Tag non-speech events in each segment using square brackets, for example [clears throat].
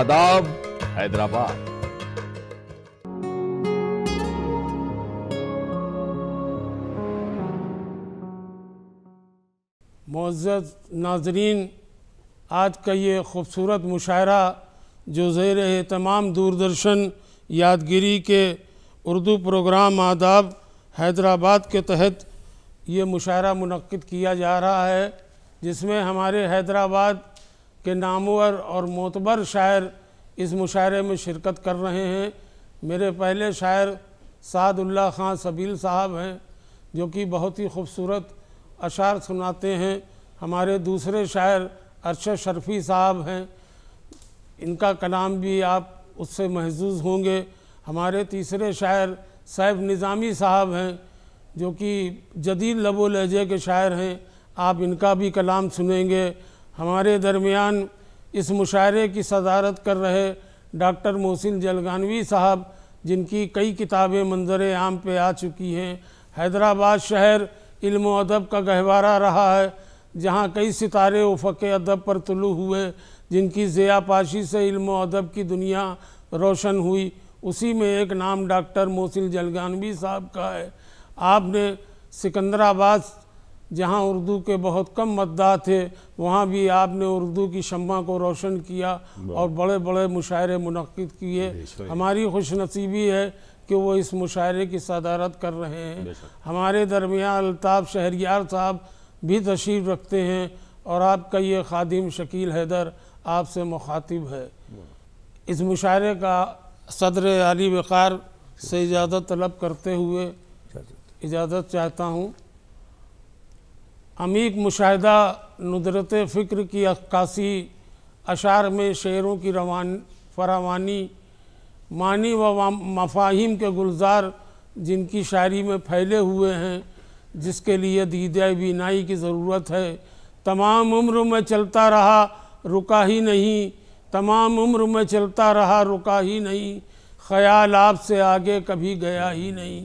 आदाब, हैदराबाद। मुआज़ नाजरीन, आज का ये खूबसूरत मुशायरा जो ज़ेर तमाम दूरदर्शन यादगिरी के उर्दू प्रोग्राम आदाब हैदराबाद के तहत ये मुशायरा मुनद किया जा रहा है, जिसमें हमारे हैदराबाद के नामवर और मोतबर शायर इस मुशायरे में शिरकत कर रहे हैं। मेरे पहले शायर सादुल्ला ख़ान सबील साहब हैं, जो कि बहुत ही खूबसूरत अशार सुनाते हैं। हमारे दूसरे शायर अरशद शरफ़ी साहब हैं। इनका कलाम भी आप उससे महजूज होंगे। हमारे तीसरे शायर सैफ निज़ामी साहब हैं, जो कि जदीद लबो लहजे के शायर हैं। आप इनका भी कलाम सुनेंगे। हमारे दरमियान इस मुशायरे की सदारत कर रहे डॉक्टर मोहसिन जलगानवी साहब, जिनकी कई किताबें मंजर आम पे आ चुकी हैं। हैदराबाद शहर इल्म अदब का गहवारा रहा है, जहाँ कई सितारे उफ़ अदब पर तुलु हुए, जिनकी ज़ियापाशी से इल्म अदब की दुनिया रोशन हुई। उसी में एक नाम डॉक्टर मोहसिन जलगानवी साहब का है। आपने सिकंदराबाद जहाँ उर्दू के बहुत कम मद्दा थे वहाँ भी आपने उर्दू की शम्मा को रोशन किया और बड़े बड़े मुशायरे मुनद किए। हमारी खुश नसीबी है कि वो इस मुशायरे की सदारत कर रहे हैं। हमारे दरमियान अलताफ़ शहरियार साहब भी तशरीफ़ रखते हैं और आपका ये खादिम शकील हैदर आपसे मुखातिब है। इस मुशायरे का सदर अली वक़ार से इजाज़त तलब करते हुए इजाज़त चाहता हूँ। अमीक मुशाहिदा नुदरत फ़िक्र की अक्कासी, अशार में शेरों की रवान फरावानी, मानी व मफाहिम के गुलजार जिनकी शायरी में फैले हुए हैं, जिसके लिए दीद बीनाई की ज़रूरत है। तमाम उम्र में चलता रहा, रुका ही नहीं। तमाम उम्र में चलता रहा, रुका ही नहीं। ख्याल आपसे आगे कभी गया ही नहीं।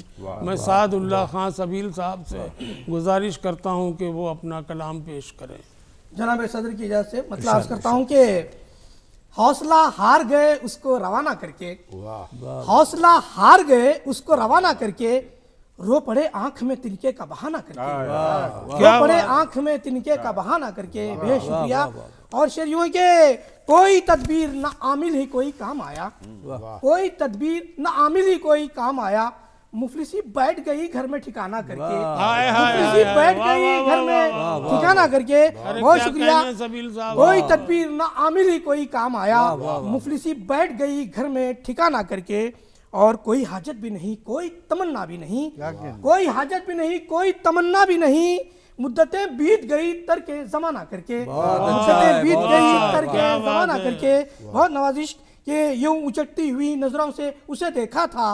मैं सादुल्ला खान सबील साहब से गुजारिश करता हूँ कि वो अपना कलाम पेश करें। जनाब सदर की इजाज़त से मतलब करता हूँ कि हौसला हार गए उसको रवाना करके हौसला हार गए उसको रवाना करके रो पड़े आँख में तिनके का बहाना करके। रो पड़े आँख में तिनके का बहाना करके। बेहद शुक्रिया और शेर यूँ है कि कोई तदबीर न आमिल ही कोई काम आया। कोई तदबीर न आमिल ही कोई काम आया। मुफलिसी बैठ गई घर में ठिकाना करके। मुफलिसी बैठ गई घर में ठिकाना करके। बहुत शुक्रिया। कोई तदबीर ना आमिल ही कोई काम आया। मुफलिसी बैठ गई घर में ठिकाना करके। और कोई हाजत भी नहीं कोई तमन्ना भी नहीं। कोई हाजत भी नहीं कोई तमन्ना भी नहीं। मुद्दतें बीत गई तरके जमाना करके। मुद्दतें बीत गई तरके क्या बात जमाना करके। बहुत नवाजिश के यूँ उचटती हुई नज़रों से उसे देखा था।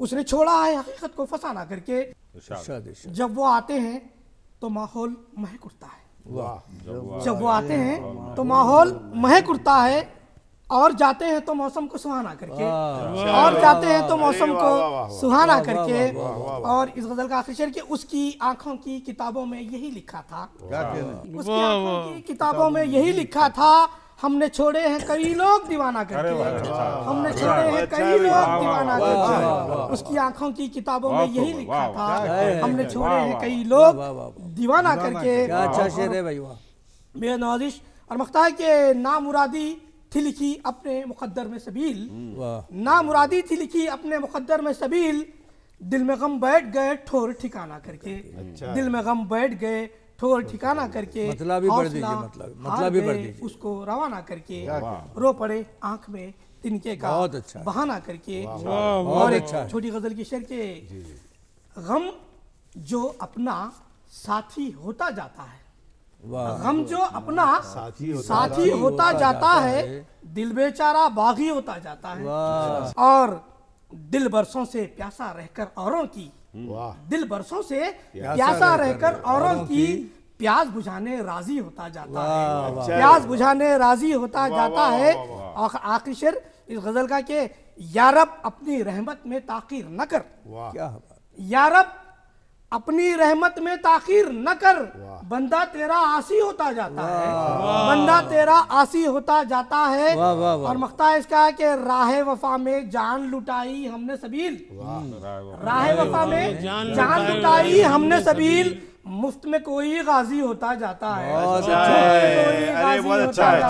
उसने छोड़ा है हकीकत को फसाना करके। जब वो आते हैं तो माहौल महक उठता है। जब वो आते हैं तो माहौल महक उठता है। और जाते हैं तो मौसम को सुहाना करके और जाते हैं तो मौसम को सुहाना करके और इस गज़ल का आखिरी शेर कि उसकी आँखों की किताबों में यही लिखा था उसकी आँखों की किताबों में यही लिखा था हमने छोड़े हैं कई लोग दीवाना करके हमने छोड़े हैं कई लोग दीवाना करके उसकी आँखों की किताबों में यही लिखा था हमने छोड़े हैं कई लोग दीवाना करके क्या अच्छा शेर है भाई वाह मेरा नवाजिश और मख्ता है कि नामुरादी थी लिखी अपने मुकद्दर में सबील। वाह। नामुरादी थी लिखी अपने मुकद्दर में सबील। दिल में गम बैठ गए ठोर ठिकाना करके। अच्छा। दिल में गम बैठ गए ठोर ठिकाना करके। मतलब ही पढ़ दीजिए, मतलब- मतलब ही पढ़ गए, दीजिए। उसको रवाना करके। रो पड़े आँख में तिनके का बहुत अच्छा। बहाना करके। और एक अच्छा। छोटी गज़ल की शेर के गम जो अपना साथी होता जाता है। गम जो अपना साथी होता साथी होता, होता जाता जाता है है दिल बेचारा बागी होता जाता है। और दिल बरसों से प्यासा रहकर औरों की दिल बरसों से प्यासा रहकर औरों की प्यास बुझाने राज़ी होता जाता है। प्यास बुझाने राज़ी होता जाता है। और आखिरी इस गज़ल का कि यारब अपनी रहमत में ताकीर न कर। क्या यारब अपनी रहमत में ताखिर न कर बंदा तेरा आसी होता जाता है। बंदा तेरा आसी होता जाता है। और मख्ता इसका है कि राह वफा में जान लुटाई हमने सबील। राह वफा में जान लुटाई हमने सबील। मुफ़्त में कोई गाजी होता जाता है। अच्छा है। अच्छा है, अच्छा है।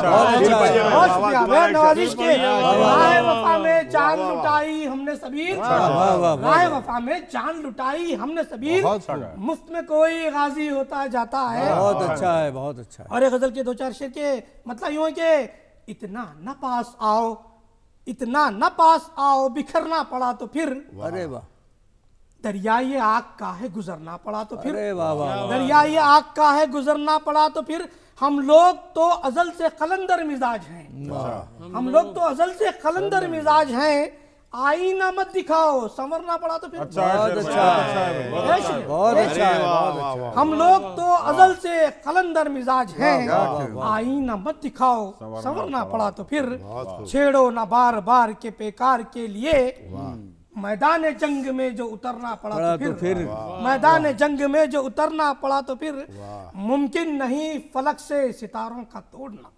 है। अच्छा है। नवाजिश के। राह वफा में जान लुटाई हमने सबील वाह वाह वाह राह वफा में जान लुटाई हमने अच्छा। मुफ़्त में कोई गाजी होता जाता है। बहुत अच्छा है बहुत अच्छा है। और ये गज़ल के दो चार शेर के मतलब यूँ है कि इतना न पास आओ इतना न पास आओ बिखरना पड़ा तो फिर। अरे वाह। दरियाई आग का है गुजरना पड़ा तो फिर। अरे वाह वाह वाह। दरियाई आग का है गुजरना पड़ा तो फिर हम लोग तो अजल से कलंदर मिजाज हैं। हम लोग तो अजल से कलंदर मिजाज हैं। आईना मत दिखाओ संवरना पड़ा तो फिर। बहुत अच्छा बहुत अच्छा है। अच्छा है हम लोग तो अजल से कलंदर मिजाज हैं। आईना मत दिखाओ संवरना पड़ा तो फिर। छेड़ो ना बार बार के पेकार के लिए। मैदान जंग में जो उतरना पड़ा पड़ा तो फिर, तो फिर मैदान जंग में जो उतरना पड़ा तो फिर मुमकिन नहीं फलक से सितारों का तोड़ना।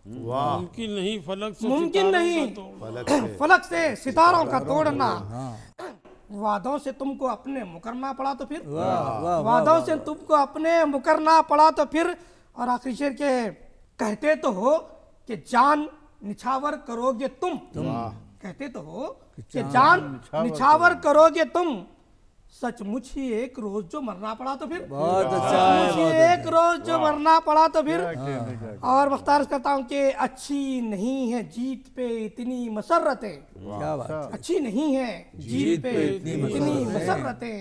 मुमकिन नहीं फलक से मुमकिन नहीं तो- [coughs] फलक से सितारों का तोड़ना। वादों से तुमको अपने मुकरना पड़ा तो फिर वादों से तुमको अपने मुकरना पड़ा तो फिर और आखिरी शेर के कहते तो हो कि जान निछावर करोगे तुम। कहते तो हो कि जान निछावर करोगे तुम। सचमुच ही एक रोज जो मरना पड़ा तो फिर। बहुत अच्छा है एक रोज जो मरना पड़ा तो फिर। और मुख्तार करता हूँ कि अच्छी नहीं है जीत पे इतनी मसरतें। क्या बात अच्छी। नहीं है जीत पे इतनी मसरतें।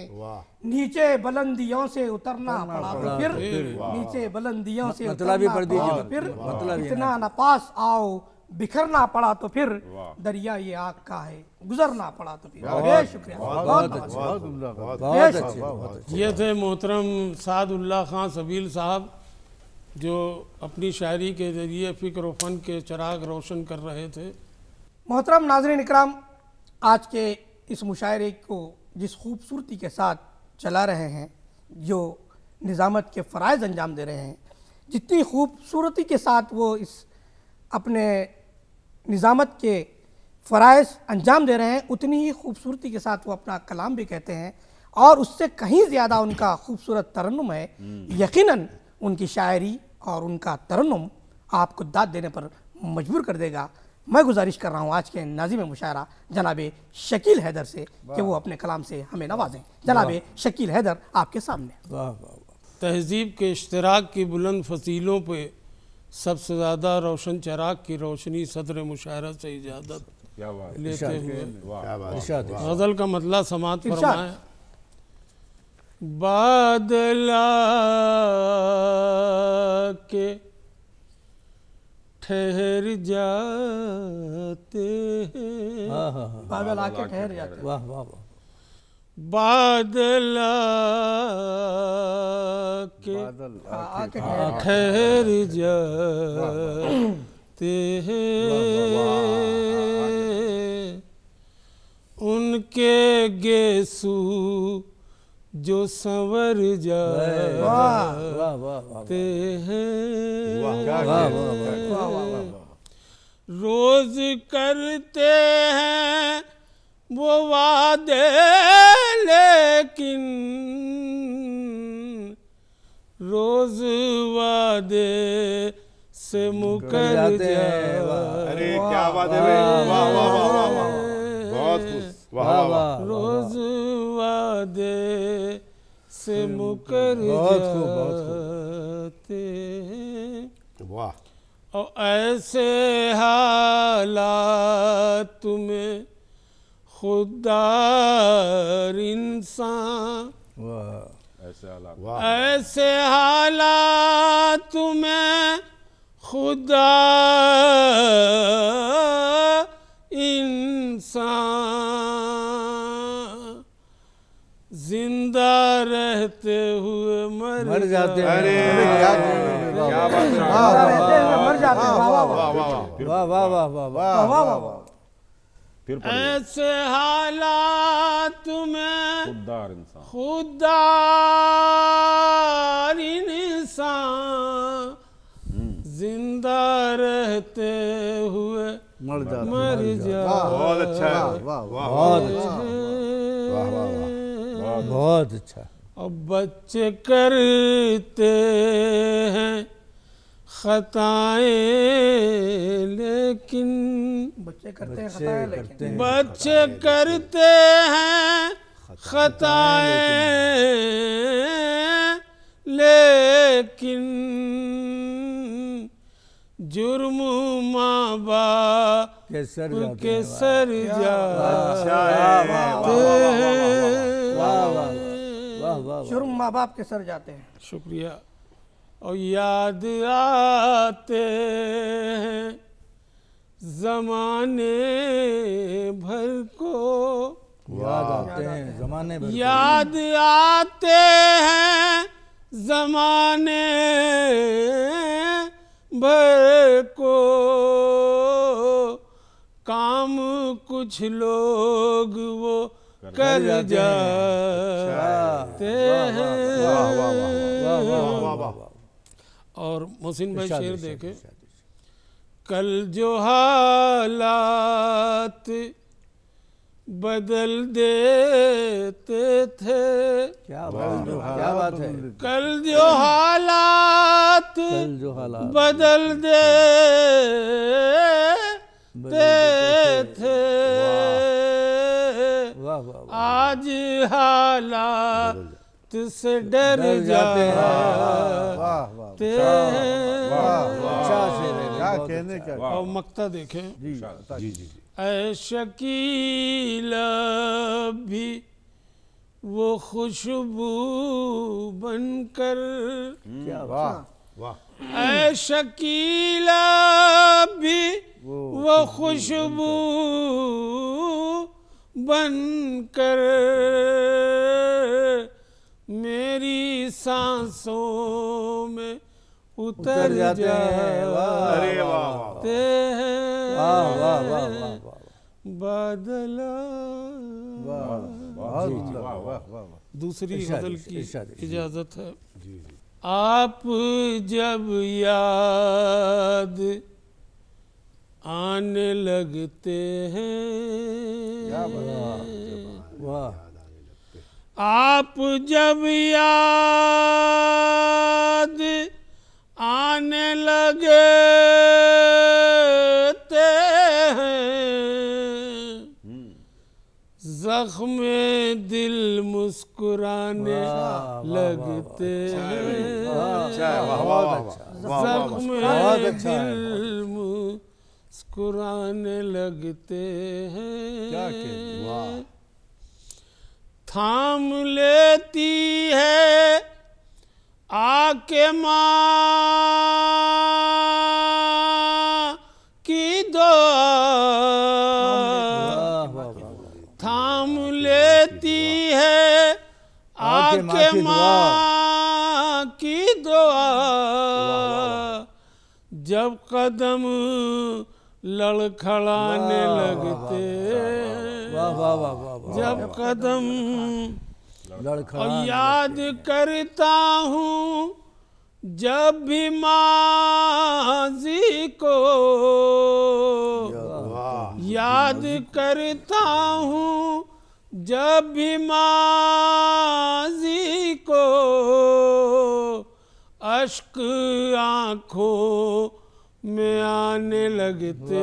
नीचे बुलंदियों से उतरना पड़ा तो फिर। नीचे बुलंदियों से मतलब उतरना पड़ा फिर। मतलब इतना न पास आओ। बिखरना पड़ा तो फिर दरिया ये आग का है गुजरना पड़ा तो फिर बेहद शुक्रिया बहुत बहुत बहुत अच्छे बहुत अच्छे ये थे मोहतरम सादुल्ला खां सबील साहब जो अपनी शायरी के ज़रिए फ़िक्र फ़न के चराग रोशन कर रहे थे मोहतरम नाजरीन इकराम आज के इस मुशायरे को जिस खूबसूरती के साथ चला रहे हैं जो निज़ामत के फ़रज़ अंजाम दे रहे हैं जितनी खूबसूरती के साथ वो इस अपने निज़ामत के फ़रज़ अंजाम दे रहे हैं उतनी ही खूबसूरती के साथ वो अपना कलाम भी कहते हैं और उससे कहीं ज़्यादा उनका खूबसूरत तरन्नुम है। यकीनन उनकी शायरी और उनका तरन्नुम आपको दाद देने पर मजबूर कर देगा। मैं गुजारिश कर रहा हूँ आज के नाजिम मुशायरा जनाब शकील हैदर से कि वो अपने कलाम से हमें नवाजें। जनाब शकील हैदर आपके सामने। वाह वाह वाह। तहजीब के इश्तराक की बुलंद फसीलों पे सबसे ज़्यादा रोशन चराग की रोशनी सदर मुशायरा से इजाज़त लेते हुए। क्या बात गज़ल का मतलब समात। फरमाए बादला के ठहर जाते हैं। हाँ हाँ हाँ। बादल आके ठहर जाते वाह वाह वाह। बादला के हाँ, ठहर ठहर जाते हैं उनके गेसू जो संवर जाते वाह वाह वाह हैं रोज करते हैं वो वादे लेकिन रोज वादे से मुकर जाते हैं, अरे क्या बात है वाह वाह वाह वाह वाह बहुत खुश। वाह वाह रोज वादे से मुकर बहुत खूब, बहुत जाते हैं। वाह। और ऐसे हालात में खुदार इंसान वाह ऐसे हालात ऐसे हालात में खुदा इंसान ज़िंदा रहते हुए मर, मर जाते हैं अरे क्या बात है हैं वाह वाह वाह वाह वाह वाह वाह वाह वाह वाह वाह फिर ऐसे हालात में खुददार इंसान। खुदार इंसान ज़िंदा रहते हुए मर जाते मर जा बहुत अच्छा वाह, वाह बहुत अच्छा। वाह वाह वाह बहुत अच्छा। और बच्चे करते हैं खताएँ लेकिन बच्चे करते हैं खताएँ करते लेकिन बच्चे करते हैं खताएँ लेकिन जुर्म माँ बाप के सर जाते के सर अच्छा जाते है वाह वाह वाह वाह जुर्म माँ बाप के सर जाते हैं शुक्रिया और याद आते हैं जमाने भर को याद आते हैं जमाने भर याद आते हैं जमाने भर को। काम कुछ लोग वो कर जाते हैं। और मोहसिन भाई शेर देखे। कल जो हालात बदल देते थे। क्या बात है क्या बात है। कल जो हालात कल जो हालात बदल देते थे। वाह वाह वाह आज हालात से डर डर जाते हैं। क्या कहने अच्छा। क्या और मक्ता देखें। जी भी वो खुशबू बनकर। क्या वाह वाह। ऐ शकील भी वो खुशबू बनकर। मेरी सांसों में उतर जाते हैं अरे वाह वाह वाह वाह बदला दूसरी गज़ल की इजाज़त है आप जब याद आने लगते हैं आप जब याद आने लगे हैं जख्म दिल मुस्कुराने लगते जख्म दिल मुस्कुराने लगते हैं थाम लेती है आके माँ की दो थाम लेती है आके माँ की दुआ जब कदम लड़खड़ाने लगते जब कदम और याद करता हूँ जब भी माजी को याद करता हूँ जब भी माजी को अश्क आँखों में आने लगते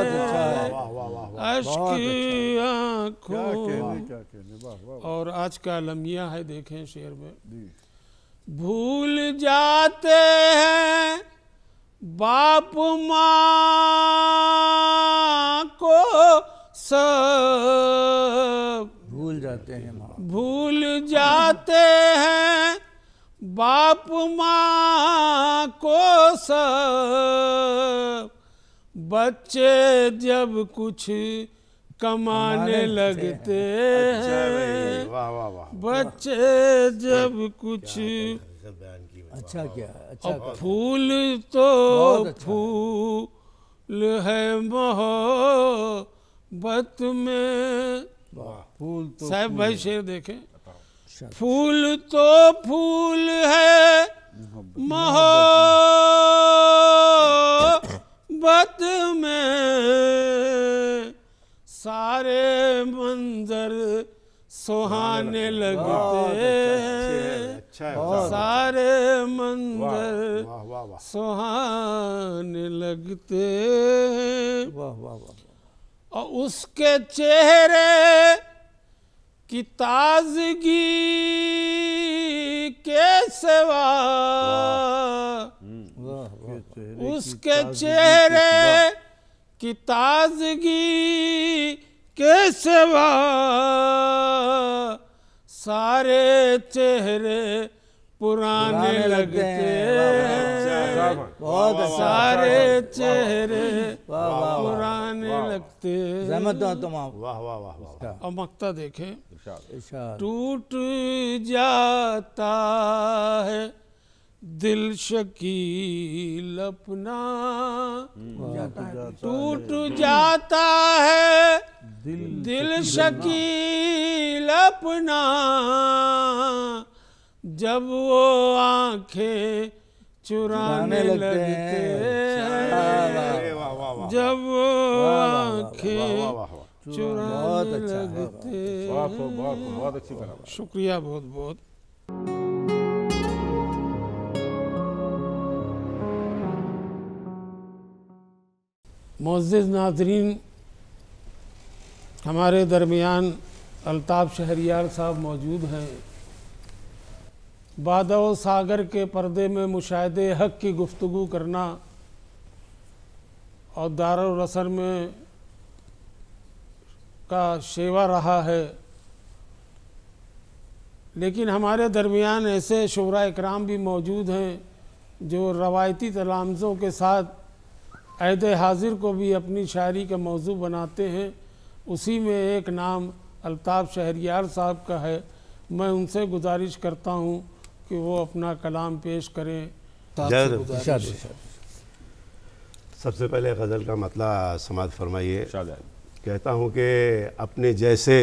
अच्छा है। आँखों। कहने वाह वाह और आज का लम्हिया है देखें शेर में। भूल जाते हैं बाप माँ को सब। भूल जाते हैं माँ। भूल जाते हैं बाप माँ को सब। बच्चे जब कुछ कमाने लगते अच्छा है वाह वाह वाह। बच्चे जब कुछ अच्छा क्या अच्छा और फूल तो अच्छा है। फूल है मोहब्बत में। फूल तो साहब भाई शेर देखें। अच्छा, फूल तो फूल है मोहब्बत में सारे मंजर सुहाने लगते हैं अच्छा सारे मंजर वाह सुहाने लगते हैं और उसके चेहरे की ताजगी के सिवा उसके चेहरे की ताजगी के सिवा सारे चेहरे पुराने लगते हैं, हैं बहुत अच्छा सारे चेहरे पुराने लगते हैं रहमत हो तमाम वाह वाह वाह वाह मक्ता देखें टूट जाता है दिल शकील अपना। टूट जाता है। दिल शकील अपना। जब वो आँखें चुराने लगते हैं। जब वो आँखें चुराने लगते बहुत खूब बहुत खूब बहुत अच्छी शुक्रिया बहुत बहुत। मोज़ नाजरीन, हमारे दरमियान अलताफ़ शहरियार साहब मौजूद हैं। बादव सागर के पर्दे में मुशाहदे हक की गुफ्तु करना और दारुल असर में का शेवा रहा है। लेकिन हमारे दरमियान ऐसे शुरा इकराम भी मौजूद हैं जो रवायती तलामज़ों के साथ अहद हाजिर को भी अपनी शायरी का मौजू बनाते हैं। उसी में एक नाम अलताफ़ शहरियार साहब का है। मैं उनसे गुजारिश करता हूँ कि वो अपना कलाम पेश करें। सबसे पहले गज़ल का मतला समाज फरमाइए। कहता हूँ कि अपने जैसे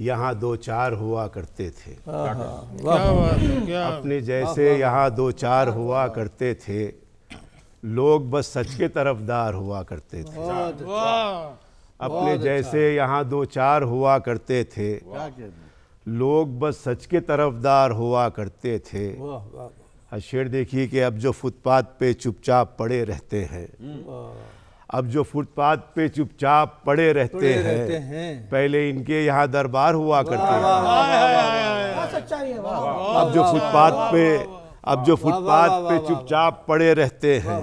यहाँ दो चार हुआ करते थे। अपने जैसे यहाँ दो चार हुआ करते थे। लोग बस सच के तरफदार हुआ करते थे। अपने जैसे यहाँ दो चार हुआ करते थे। लोग बस सच के तरफदार हुआ करते थे। शेर देखिए कि अब जो फुटपाथ पे चुपचाप पड़े रहते हैं अब जो फुटपाथ पे चुपचाप पड़े रहते हैं पहले इनके यहाँ दरबार हुआ करते हैं वाह। अब जो फुटपाथ पे अब जो फुटपाथ पे चुपचाप पड़े रहते हैं।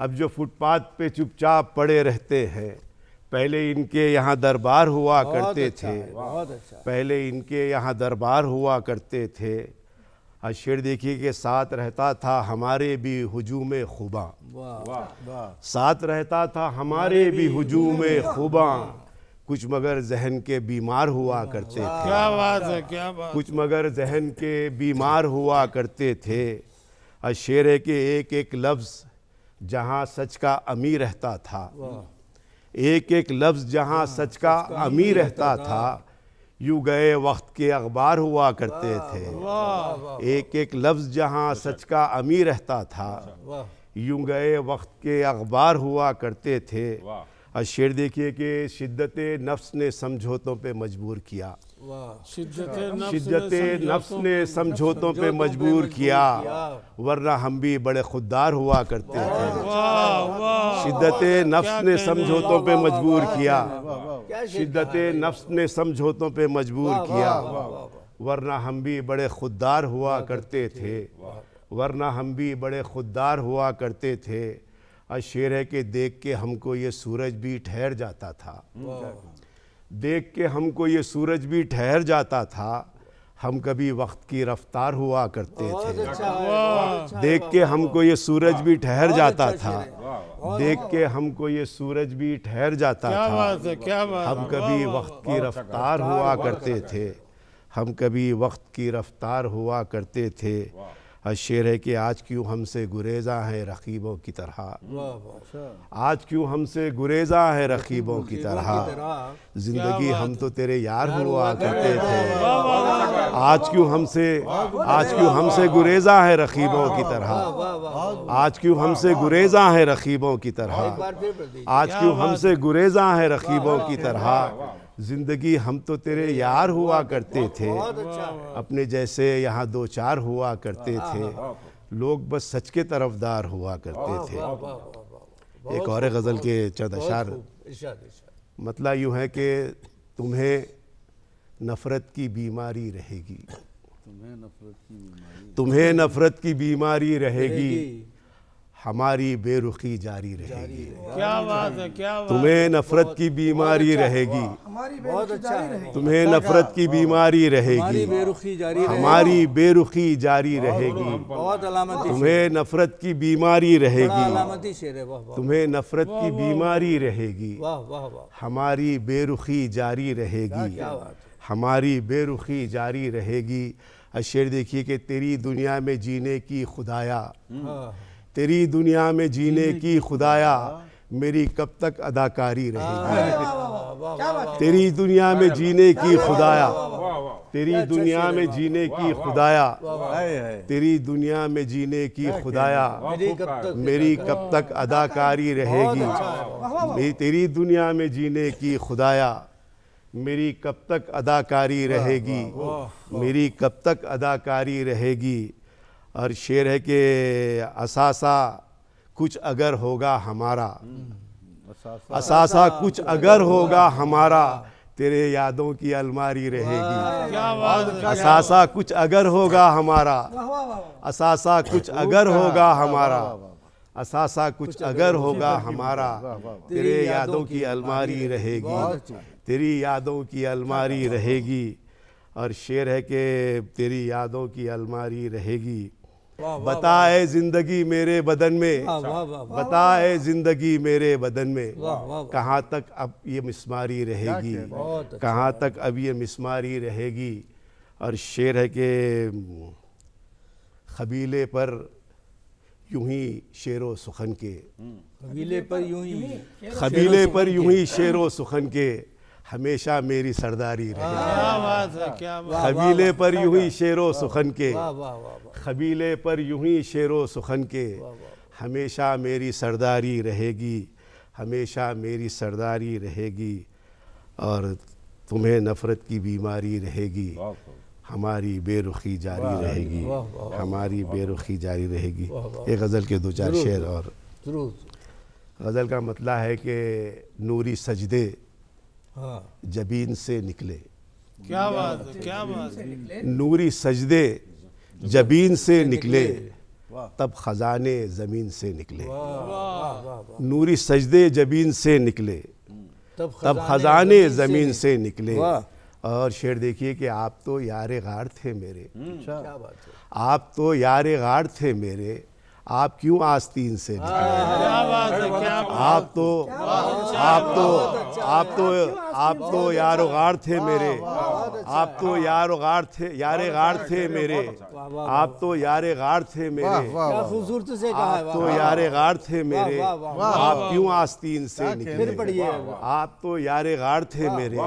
अब जो फुटपाथ पे चुपचाप पड़े रहते हैं पहले इनके यहाँ दरबार हुआ करते अच्छा थे। अच्छा। पहले इनके यहाँ दरबार हुआ करते थे। और शेर देखिए कि साथ रहता था हमारे भी हजूम खुबा। साथ रहता था हमारे भी हजूम खुबा। कुछ मगर जहन के बीमार हुआ करते थे। क्या बात है क्या बात कुछ मगर जहन के बीमार हुआ करते थे। और शेर है एक एक लफ्ज़ जहाँ सच का अमी रहता था। एक एक लफ्ज़ जहाँ सच का अमी रहता था। यूँ गए वक्त के अखबार हुआ करते थे। एक एक लफ्ज़ जहाँ सच का अमी रहता था। यूँ गए वक्त के अखबार हुआ करते थे। और शेर देखिए कि शिद्दत नफ्स ने समझौतों पे मजबूर किया। वाह शिद्दत शिद्दत नफ्स ने समझौतों पे मजबूर किया। वरना हम भी बड़े खुददार हुआ करते थे। वाह वाह शिद्दत नफ्स ने समझौतों पे मजबूर किया। शिद्दत नफ्स ने समझौतों पे मजबूर किया। वरना हम भी बड़े खुददार हुआ करते थे। वरना हम भी बड़े खुददार हुआ करते थे। शेर है कि देख के हमको ये सूरज भी ठहर जाता था। देख के हमको ये सूरज भी ठहर जाता था। हम कभी वक्त की रफ्तार हुआ करते थे। अच्छा अच्छा देख के हमको ये सूरज भी ठहर जाता अच्छा था। देख के हमको ये सूरज भी ठहर जाता क्या था। बात है क्या बात हम कभी वक्त की रफ्तार हुआ करते थे। हम कभी वक्त की रफ्तार हुआ करते थे। शेर है कि आज क्यों हमसे गुरेजा है रकीबों की तरह। आज क्यों हमसे गुरेजा है रकीबों की तरह। ज़िंदगी हम तो तेरे यार हुआ करते थे। आज क्यों हमसे, आज क्यों हमसे गुरेजा है रकीबों की तरह। आज क्यों हमसे गुरेजा है रकीबों की तरह। आज क्यों हमसे गुरेजा है रकीबों की तरह। ज़िंदगी हम तो तेरे यार हुआ करते थे। अच्छा। अपने जैसे यहाँ दो चार हुआ करते थे। लोग बस सच के तरफदार हुआ करते थे। एक और गज़ल के चंद अशार। मतलब यूँ है कि तुम्हें नफ़रत की बीमारी रहेगी। तुम्हें नफ़रत की बीमारी रहेगी। हमारी बेरुखी जारी रहेगी। क्या बात है क्या बात तुम्हें नफ़रत की बीमारी रहेगी। हमारी बहुत अच्छा। रहेगी। तुम्हें नफ़रत की बीमारी रहेगी। बेरुखी जारी हमारी बेरुखी जारी रहेगी। बहुत अलामती तुम्हें नफ़रत की बीमारी रहेगी। अलामती शेर है वाह वाह। तुम्हें नफ़रत की बीमारी रहेगी। वाह वाह वाह। हमारी बेरुखी जारी रहेगी। क्या बात है। हमारी बेरुखी जारी रहेगी। और शेर देखिए कि तेरी दुनिया में जीने की खुदाया। हाँ। तेरी दुनिया में जीने की खुदाया मेरी कब तक अदाकारी रहेगी क्या बात है तेरी दुनिया में जीने की खुदाया तेरी दुनिया में जीने की खुदाया तेरी दुनिया में जीने की खुदाया मेरी कब तक मेरी कब तक अदाकारी रहेगी तेरी दुनिया में जीने की खुदाया मेरी कब तक अदाकारी रहेगी मेरी कब तक अदाकारी रहेगी और शेर है कि असासा कुछ अगर होगा हमारा। असासा। कुछ अगर होगा हमारा तेरे यादों की अलमारी रहेगी। क्या बात असासा कुछ अगर होगा हमारा। वाह वाह वाह वाह। असासा कुछ अगर होगा हमारा। असासा कुछ अगर होगा। हमारा। तेरे यादों की अलमारी रहेगी। तेरी यादों की अलमारी रहेगी। और शेर है कि तेरी यादों की अलमारी रहेगी। बताए ज़िंदगी मेरे बदन में वाह वाह वाह वाह बताए ज़िंदगी मेरे बदन में वाह वाह कहाँ तक अब ये मिसमारी रहेगी अच्छा कहाँ तक अब ये मिसमारी रहेगी और शेर है कि कबीले पर यूँ ही शेरो सुखन के कबीले पर यूँ ही कबीले पर यूँ ही शेरो सुखन के हमेशा मेरी सरदारी रहेगी क्या बात है क्या बात कबीले पर यूँ ही शेरो सुखन के कबीले पर यूँ ही शेरो सुखन के। हमेशा मेरी सरदारी रहेगी हमेशा मेरी सरदारी रहेगी और तुम्हें नफ़रत की बीमारी रहेगी। हमारी बेरुखी जारी रहेगी। हमारी बेरुखी जारी रहेगी। एक गज़ल के दो चार शेर और। गज़ल का मतला है कि नूरी सजदे हाँ। जबीन से निकले। क्या बात क्या बात नूरी सजदे जबीन से निकले तब खजाने ज़मीन से निकले। नूरी सजदे जबीन से निकले। तब खजाने ज़मीन से निकले। और शेर देखिए कि आप तो यार गार थे मेरे। क्या बात है। आप तो यार गार थे मेरे। आप क्यों आस्तीन से निकले? क्या बात है क्या आप तो आप तो आप तो आप तो यारो गार थे मेरे। आप तो यारो गार थे यारे गार थे मेरे। आप तो यारे गार थे मेरे। खूबसूरती से आप तो यारे गार थे मेरे। आप क्यों आस्तीन से निकले? आप तो यारे गार थे मेरे।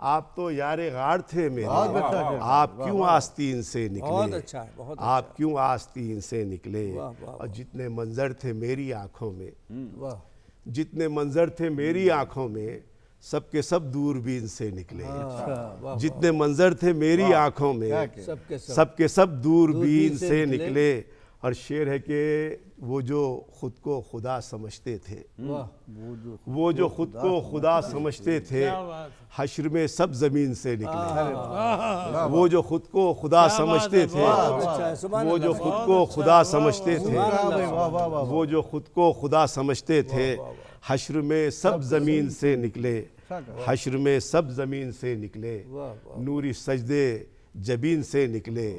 आप तो यारे गार थे मेरे। आप क्यों आस्तीन से निकले? बहुत अच्छा है बहुत अच्छा आप क्यों आस्तीन से निकले? और जितने मंजर थे मेरी आँखों में जितने मंजर थे मेरी आँखों में सबके सब दूरबीन से निकले। जितने मंजर थे मेरी आँखों में सबके सब दूरबीन से निकले। और शेर है कि वो जो खुद को खुदा समझते थे। वो जो खुद को खुदा समझते थे। बात हश्र में सब ज़मीन से निकले। वो जो खुद को खुदा समझते थे वो जो खुद को खुदा समझते थे वो जो खुद को खुदा समझते थे हश्र में सब ज़मीन से निकले। हश्र में सब ज़मीन से निकले। नूरी सजदे जबीन से निकले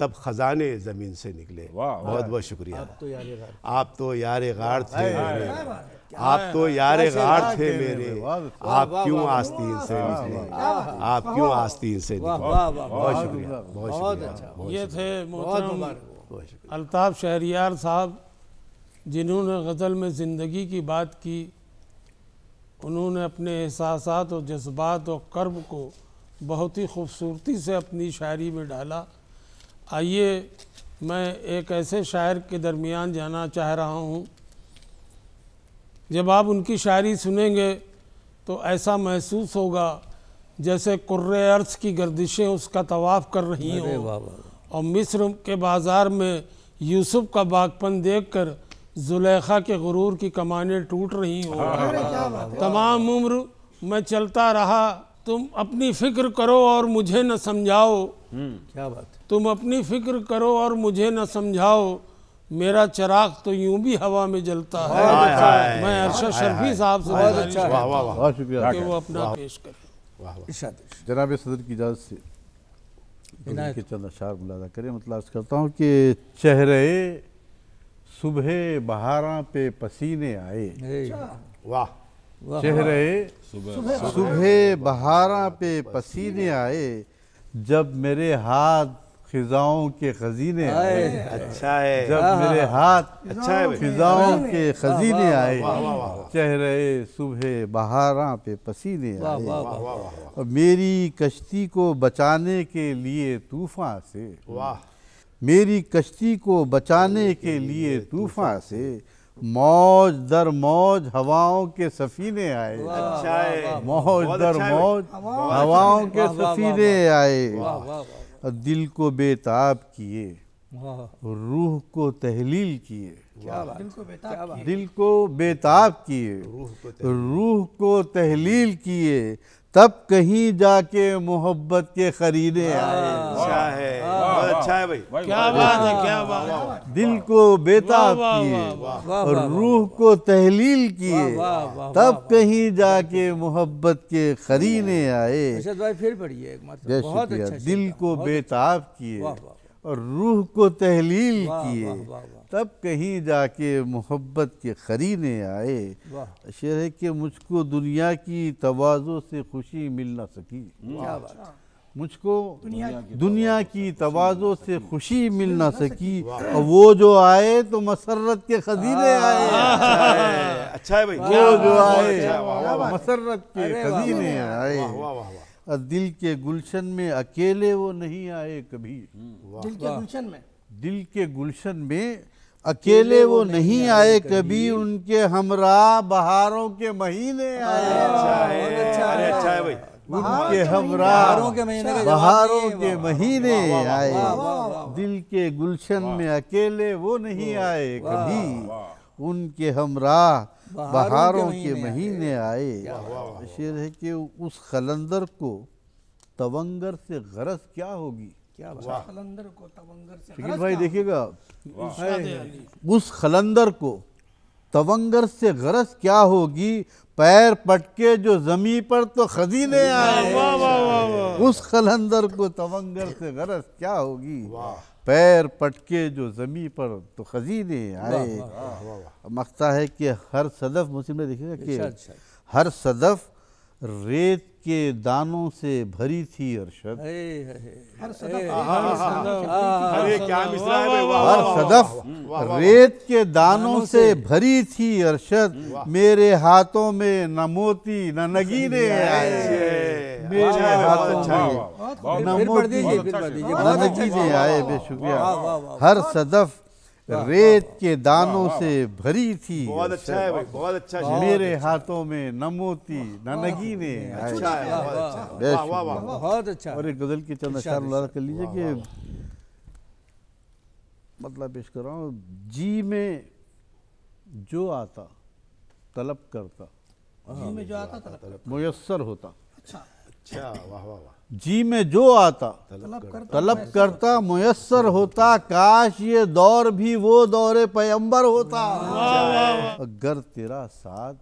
तब खजाने ज़मीन से निकले। बहुत बहुत शुक्रिया। तो। आप तो यार गार थे आप तो यार गार थे मेरे। आप क्यों आस्तीन से निकले? आप क्यों आस्तीन से निकले? बहुत शुक्रिया बहुत बहुत शुक्रिया अच्छा ये थे अल्ताफ़ शहरियार साहब जिन्होंने गज़ल में ज़िंदगी की बात की उन्होंने अपने एहसास और जज्बात और कर्ब को बहुत ही खूबसूरती से अपनी शायरी में डाला। आइए मैं एक ऐसे शायर के दरमियान जाना चाह रहा हूँ। जब आप उनकी शायरी सुनेंगे तो ऐसा महसूस होगा जैसे कुर्र अर्थ की गर्दिशें उसका तवाफ़ कर रही हों। और मिस्र के बाज़ार में यूसुफ का बागपन देखकर जुलेखा के गुरूर की कमानें टूट रही हों। तमाम उम्र मैं चलता रहा तुम अपनी फ़िक्र करो और मुझे न समझाओ। क्या बात है? तुम अपनी फ़िक्र करो और मुझे न समझाओ। मेरा चिराग तो यूँ भी हवा में जलता है। मैं अरशद शर्फी साहब से वाह वाह बहुत शुक्रिया। कि वो अपना पेश करें। जनाब सदर की इजाज़त से। के चंद अशार मुलादा करें। मतलब करता हूँ कि चेहरे सुबह बहारा पे पसीने आए। वाह। चेहरे सुबह बहारा पे पसीने आए जब मेरे हाथ खिजाओं के खजीने आए। अच्छा है। जब मेरे हाथ अच्छा है खिजाओं के खजीने आए। चेहरे सुबह बहारा पे पसीने आए। और मेरी कश्ती को बचाने के लिए तूफ़ान से वाह। मेरी कश्ती को बचाने के लिए तूफ़ान से। मौज दर मौज हवाओं के सफीने आए अच्छा है मौज दर अच्छा मौज हवाओं के सफीने आए दिल को बेताब किए रूह को तहलील किए दिल को बेताब दिल को बेताब किए रूह को तहलील किए तब कहीं जाके मोहब्बत के खरीदे आए अच्छा है अच्छा है भाई क्या बात है क्या बात है दिल को बेताब किए और रूह को तहलील किए तब कहीं जाके मोहब्बत के खरीने आए भाई फिर पढ़िए एक मतलब बहुत अच्छा दिल को बेताब किए और रूह को तहलील किए। तब कहीं जाके मोहब्बत के खरीने आए शेर है कि मुझको दुनिया की तवाज़ो से खुशी मिल ना सकी क्या बात है मुझको दुनिया की तवाज़ो से खुशी मिल न सकी। और वो जो आए तो मसरत के खजीने आए। अच्छा है भाई। वो जो आए मसरत के खजीने आए। दिल के गुलशन में अकेले वो नहीं आए कभी। दिल के गुलशन में? दिल के गुलशन में अकेले वो नहीं आए कभी। उनके हमरा बहारों के महीने आए। अच्छा है। अच्छा है भाई। उनके हमरा बहारों के महीने बहारों के महीने आए। दिल के गुलशन में अकेले वो नहीं आए कभी। उनके हमरा बहारों के महीने आए। शेर है कि उस खलंदर को तवंगर से गरज क्या होगी? क्या बात कलंदर को तवंगर से शकील भाई देखिएगा उस खलंदर को तवंगर से गरज क्या होगी? पैर पटके जो जमी पर तो खजीने आए। उस खलंदर को तवंगर से गरज क्या होगी? पैर पटके जो जमी पर तो खजीने आए। मकता है कि हर सदफ मुस्लिम ने देखिएगा कि हर सदफ रेत के दानों से भरी थी अरशद है, है, है। हर सदफ है रेत के दानों से भरी थी अरशद मेरे हाथों में न मोती न नगीने आए मेरे अच्छा है, बहुत हाथों अच्छा में न मोती न अच्छा नगीने आए बेशुक्रिया हर सदफ रेत के दानों से भरी थी बहुत अच्छा है भाई बहुत अच्छा है मेरे हाथों में न मोती न नगीने अच्छा है बहुत अच्छा। वाह वाह वाह बहुत अच्छा। और एक गज़ल की चंद अशार मुलाजा कर लीजिए कि मतलब पेश कर रहा हूँ जी में जो आता तलब करता। जी में जो आता तलब मुयस्सर होता। अच्छा। अच्छा वाह वाह वाह। जी में जो आता तलब करता तलब करता मुयसर होता काश ये दौर भी वो दौरे पैम्बर होता। अगर तेरा साथ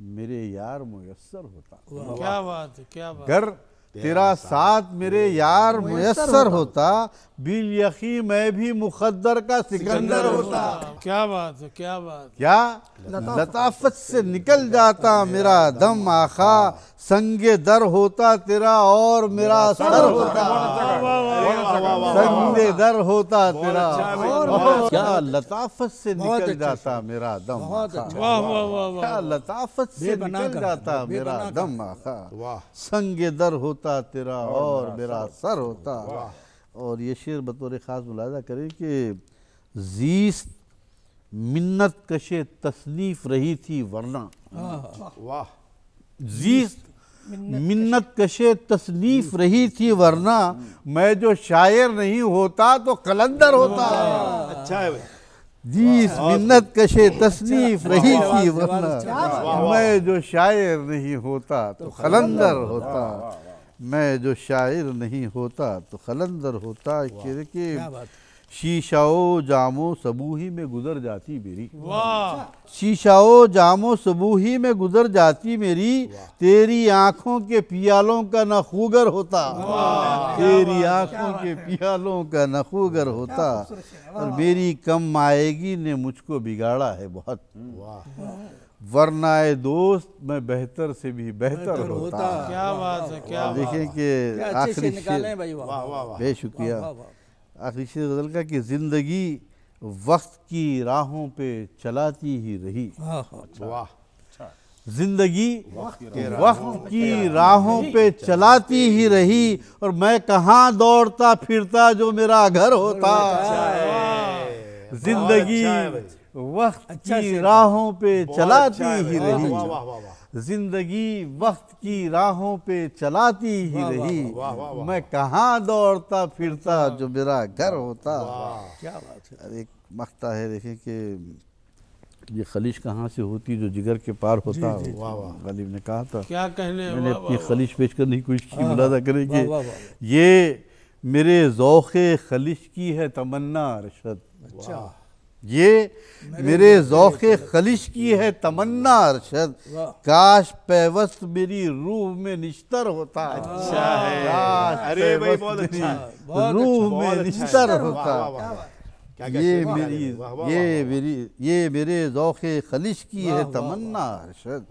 मेरे यार मुयसर होता। क्या बात है क्या बात अगर तेरा साथ मेरे यार मुयस्सर होता बिल यकी मैं भी मुखदर का सिकंदर होता क्या बात है क्या बात क्या लताफत से निकल जाता मेरा दम आखा संगे दर होता तेरा और मेरा सर होता संगे दर होता तेरा क्या लताफत से निकल जाता मेरा दम आखा वाह वाह वाह वाह क्या लताफत से निकल जाता मेरा दम आखा वाह संगे दर होता तेरा और मेरा सर होता। और ये शेर बतौर ख़ास मुलाजा करें कि जीस्त मिन्नत कशे तसनीफ रही थी वरना। वाह। जीस्त मिन्नत कशे तसनीफ रही थी वरना मैं जो शायर नहीं होता तो कलंदर होता। अच्छा है जीस मिन्नत कशे तसनीफ रही थी वरना। मैं जो शायर नहीं होता तो खलंदर होता। मैं जो शायर नहीं होता तो खलंदर होता कि कि शीशाओ जामो सबूही में गुजर जाती मेरी। शीशाओ जामो सबूही में गुजर जाती मेरी तेरी आँखों के पियालों का न खूगर होता। तेरी आँखों के पियालों का न खूगर होता। और मेरी कम आएगी ने मुझको बिगाड़ा है बहुत। वरना ए दोस्त मैं बेहतर से भी बेहतर होता। क्या बात है क्या देखें कि अच्छे आखिरी निकाले शेर भाई वाह वाह वाह वाह। बेशुक्रिया। आखिरी शेर गज़ल का कि ज़िंदगी वक्त की राहों पे चलाती ही रही। वाह ज़िंदगी वक्त की राहों पे चलाती ही रही और मैं कहाँ दौड़ता फिरता जो मेरा घर होता। ज़िंदगी अच्छा भाई। वक्त अच्छा की राहों पे चलाती अच्छा ही रही। ज़िंदगी वक्त की राहों पे चलाती ही रही। मैं कहाँ दौड़ता फिरता जो मेरा घर होता। क्या बात है। अरे एक मख्ता है देखें कि ये खलिश कहाँ से होती जो जिगर के पार होता। गलीब ने कहा था। क्या कहने मैंने अपनी खलिश पेश करने की कोशिश की मुलाजा करें कि वाह, वाह, वाह। ये मेरे ज़ौक़ खलिश की है तमन्ना अरशद अच्छा ये मेरे ज़ौक़ खलिश की है। तमन्ना अरशद। काश पैवस्त मेरी रूह में निश्तर होता। अच्छा है। काश अरे भाई बहुत अच्छा। रूह में अच्छा। निश्तर होता। वाह, वाह, वाह। क्या क्या ये मेरी ये मेरी ये मेरे ज़ौक़ खलिश की है तमन्ना अरशद।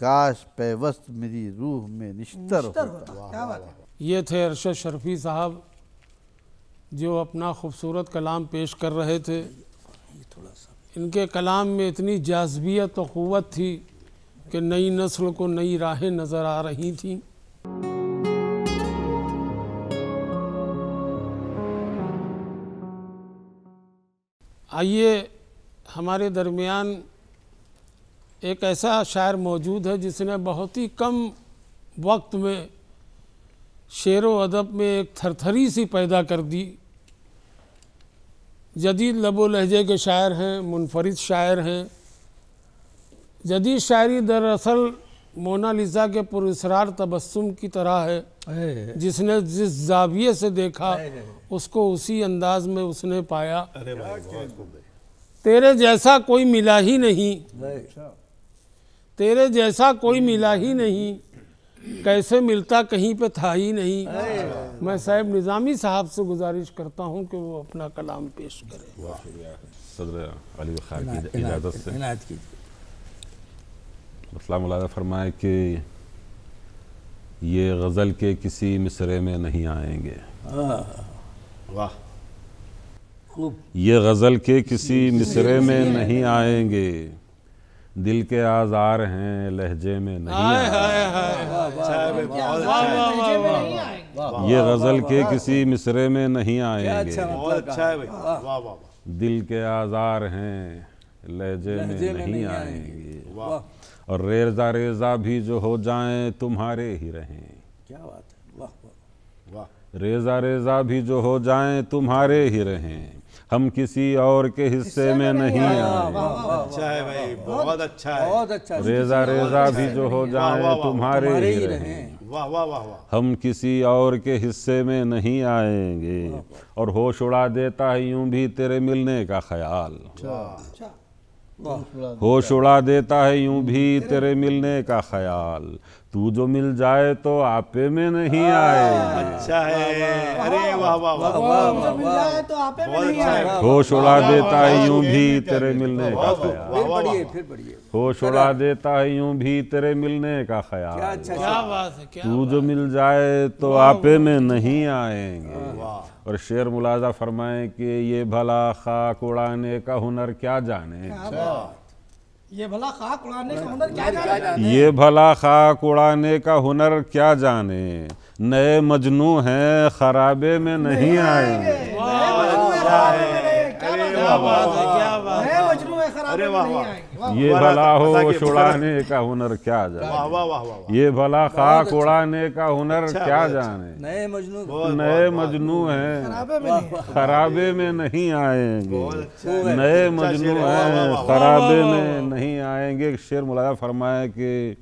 काश पैवस्त मेरी रूह में निश्तर होता। है। ये थे अरशद शरफी साहब जो अपना खूबसूरत कलाम पेश कर रहे थे। इनके कलाम में इतनी जाजबियत और क़ुवत थी कि नई नस्ल को नई राहें नज़र आ रही थीं। आइए, हमारे दरमियान एक ऐसा शायर मौजूद है जिसने बहुत ही कम वक्त में शेर व अदब में एक थरथरी सी पैदा कर दी। जदीद लबो लहजे के शायर हैं मुनफरिद शायर हैं। जदीद शायरी दरअसल मोनालिसा के पुरस्रार तबस्सुम की तरह है। है, जिसने जिस जाविये से देखा उसको उसी अंदाज में उसने पाया। तेरे जैसा कोई मिला ही नहीं। तेरे जैसा कोई मिला ही नहीं। कैसे मिलता कहीं पे था ही नहीं। मैं साहब निज़ामी साहब से गुजारिश करता हूँ कि वो अपना कलाम पेश करें। सदर अली खान की इजाज़त से। इनायत कीजिए। मुलाजा फरमाए कि ये गज़ल के किसी मिसरे में नहीं आएँगे। वाह। खूब। ये गज़ल के किसी मिसरे में नहीं आएँगे। दिल के आज़ार हैं लहजे में नहीं आएँगे आएँगे ये गज़ल के किसी मिसरे में नहीं आएँगे। अच्छा बहुत मतलब अच्छा है भाई। वाह। वाह वाह दिल के आज़ार हैं लहजे में नहीं आएँगे। और रेजा रेजा भी जो हो जाएँ तुम्हारे ही रहें। क्या बात है। वाह वाह वाह। रेजा रेजा भी जो हो जाएँ तुम्हारे ही रहें। हम किसी और के हिस्से में नहीं आए। अच्छा है भाई बहुत अच्छा है। बहुत अच्छा रेजा रेजा भी जो हो जाए तुम्हारे ही रहें। रहें। वाह वाह वाह वाह। हम किसी और के हिस्से में नहीं आएँगे। और होश उड़ा देता है यूँ भी तेरे मिलने का ख्याल। होश उड़ा देता है यूँ भी तेरे मिलने का ख्याल। तू जो मिल जाए तो आपे में नहीं आए अच्छा है अरे वाह वाह वाह जो मिल जाए तो आपे में नहीं आएगा होश उड़ा देता है यूँ भी तेरे मिलने का ख्याल फिर बढ़िए फिर बढ़िए होश उड़ा देता है यूँ भी तेरे मिलने का क्या ख्याल अच्छा क्या बात है क्या तू जो मिल जाए तो आपे में नहीं आएँगे और शेर मुलाजा फरमाए कि ये भला खाक उड़ाने का हुनर क्या जाने ये भला खाक उड़ाने का हुनर क्या जाने? ये भला खाक उड़ाने का हुनर क्या जाने? नए मजनू हैं खराबे में नहीं आएँगे। है है है नहीं आएँगे वाह। ये भला हो बता के- उड़ाने का हुनर क्या जाने? वाह वाह वाह वाह। ये भला खाक उड़ाने का हुनर क्या जाने? नए मजनू। नए मजनू हैं। खराबे में नहीं। आएँगे। नए मजनू हैं। खराबे में नहीं आएँगे। एक शेर मुलाया फरमाया कि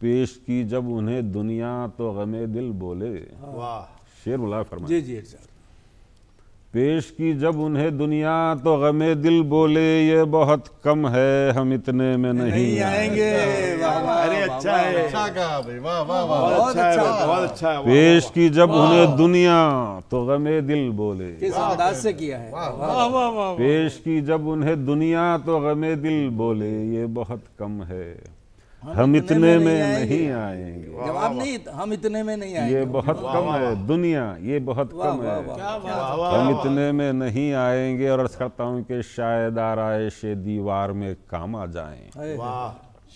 पेश की जब उन्हें दुनिया तो गमे दिल बोले। वाह। शेर मुलाया फरमाया। जी जी पेश की जब उन्हें दुनिया तो गमे दिल बोले ये बहुत कम है हम इतने में नहीं नहीं आएँगे। अरे अच्छा है। अच्छा कहा भाई वाह वाह वाह। बहुत अच्छा है अच्छा। बहुत अच्छा है। पेश की जब उन्हें दुनिया तो गमे दिल बोले। किस अंदाज से किया है? वाह वाह वाह वाह। पेश की जब उन्हें दुनिया तो गमे दिल बोले ये बहुत कम है। हम इतने में नहीं आएँगे। जवाब नहीं हम इतने में नहीं आएँगे। ये बहुत कम है दुनिया ये बहुत कम है। हम इतने में नहीं आएँगे और अर्ज़ करता हूँ कि शायद आराइश दीवार में काम आ जाए।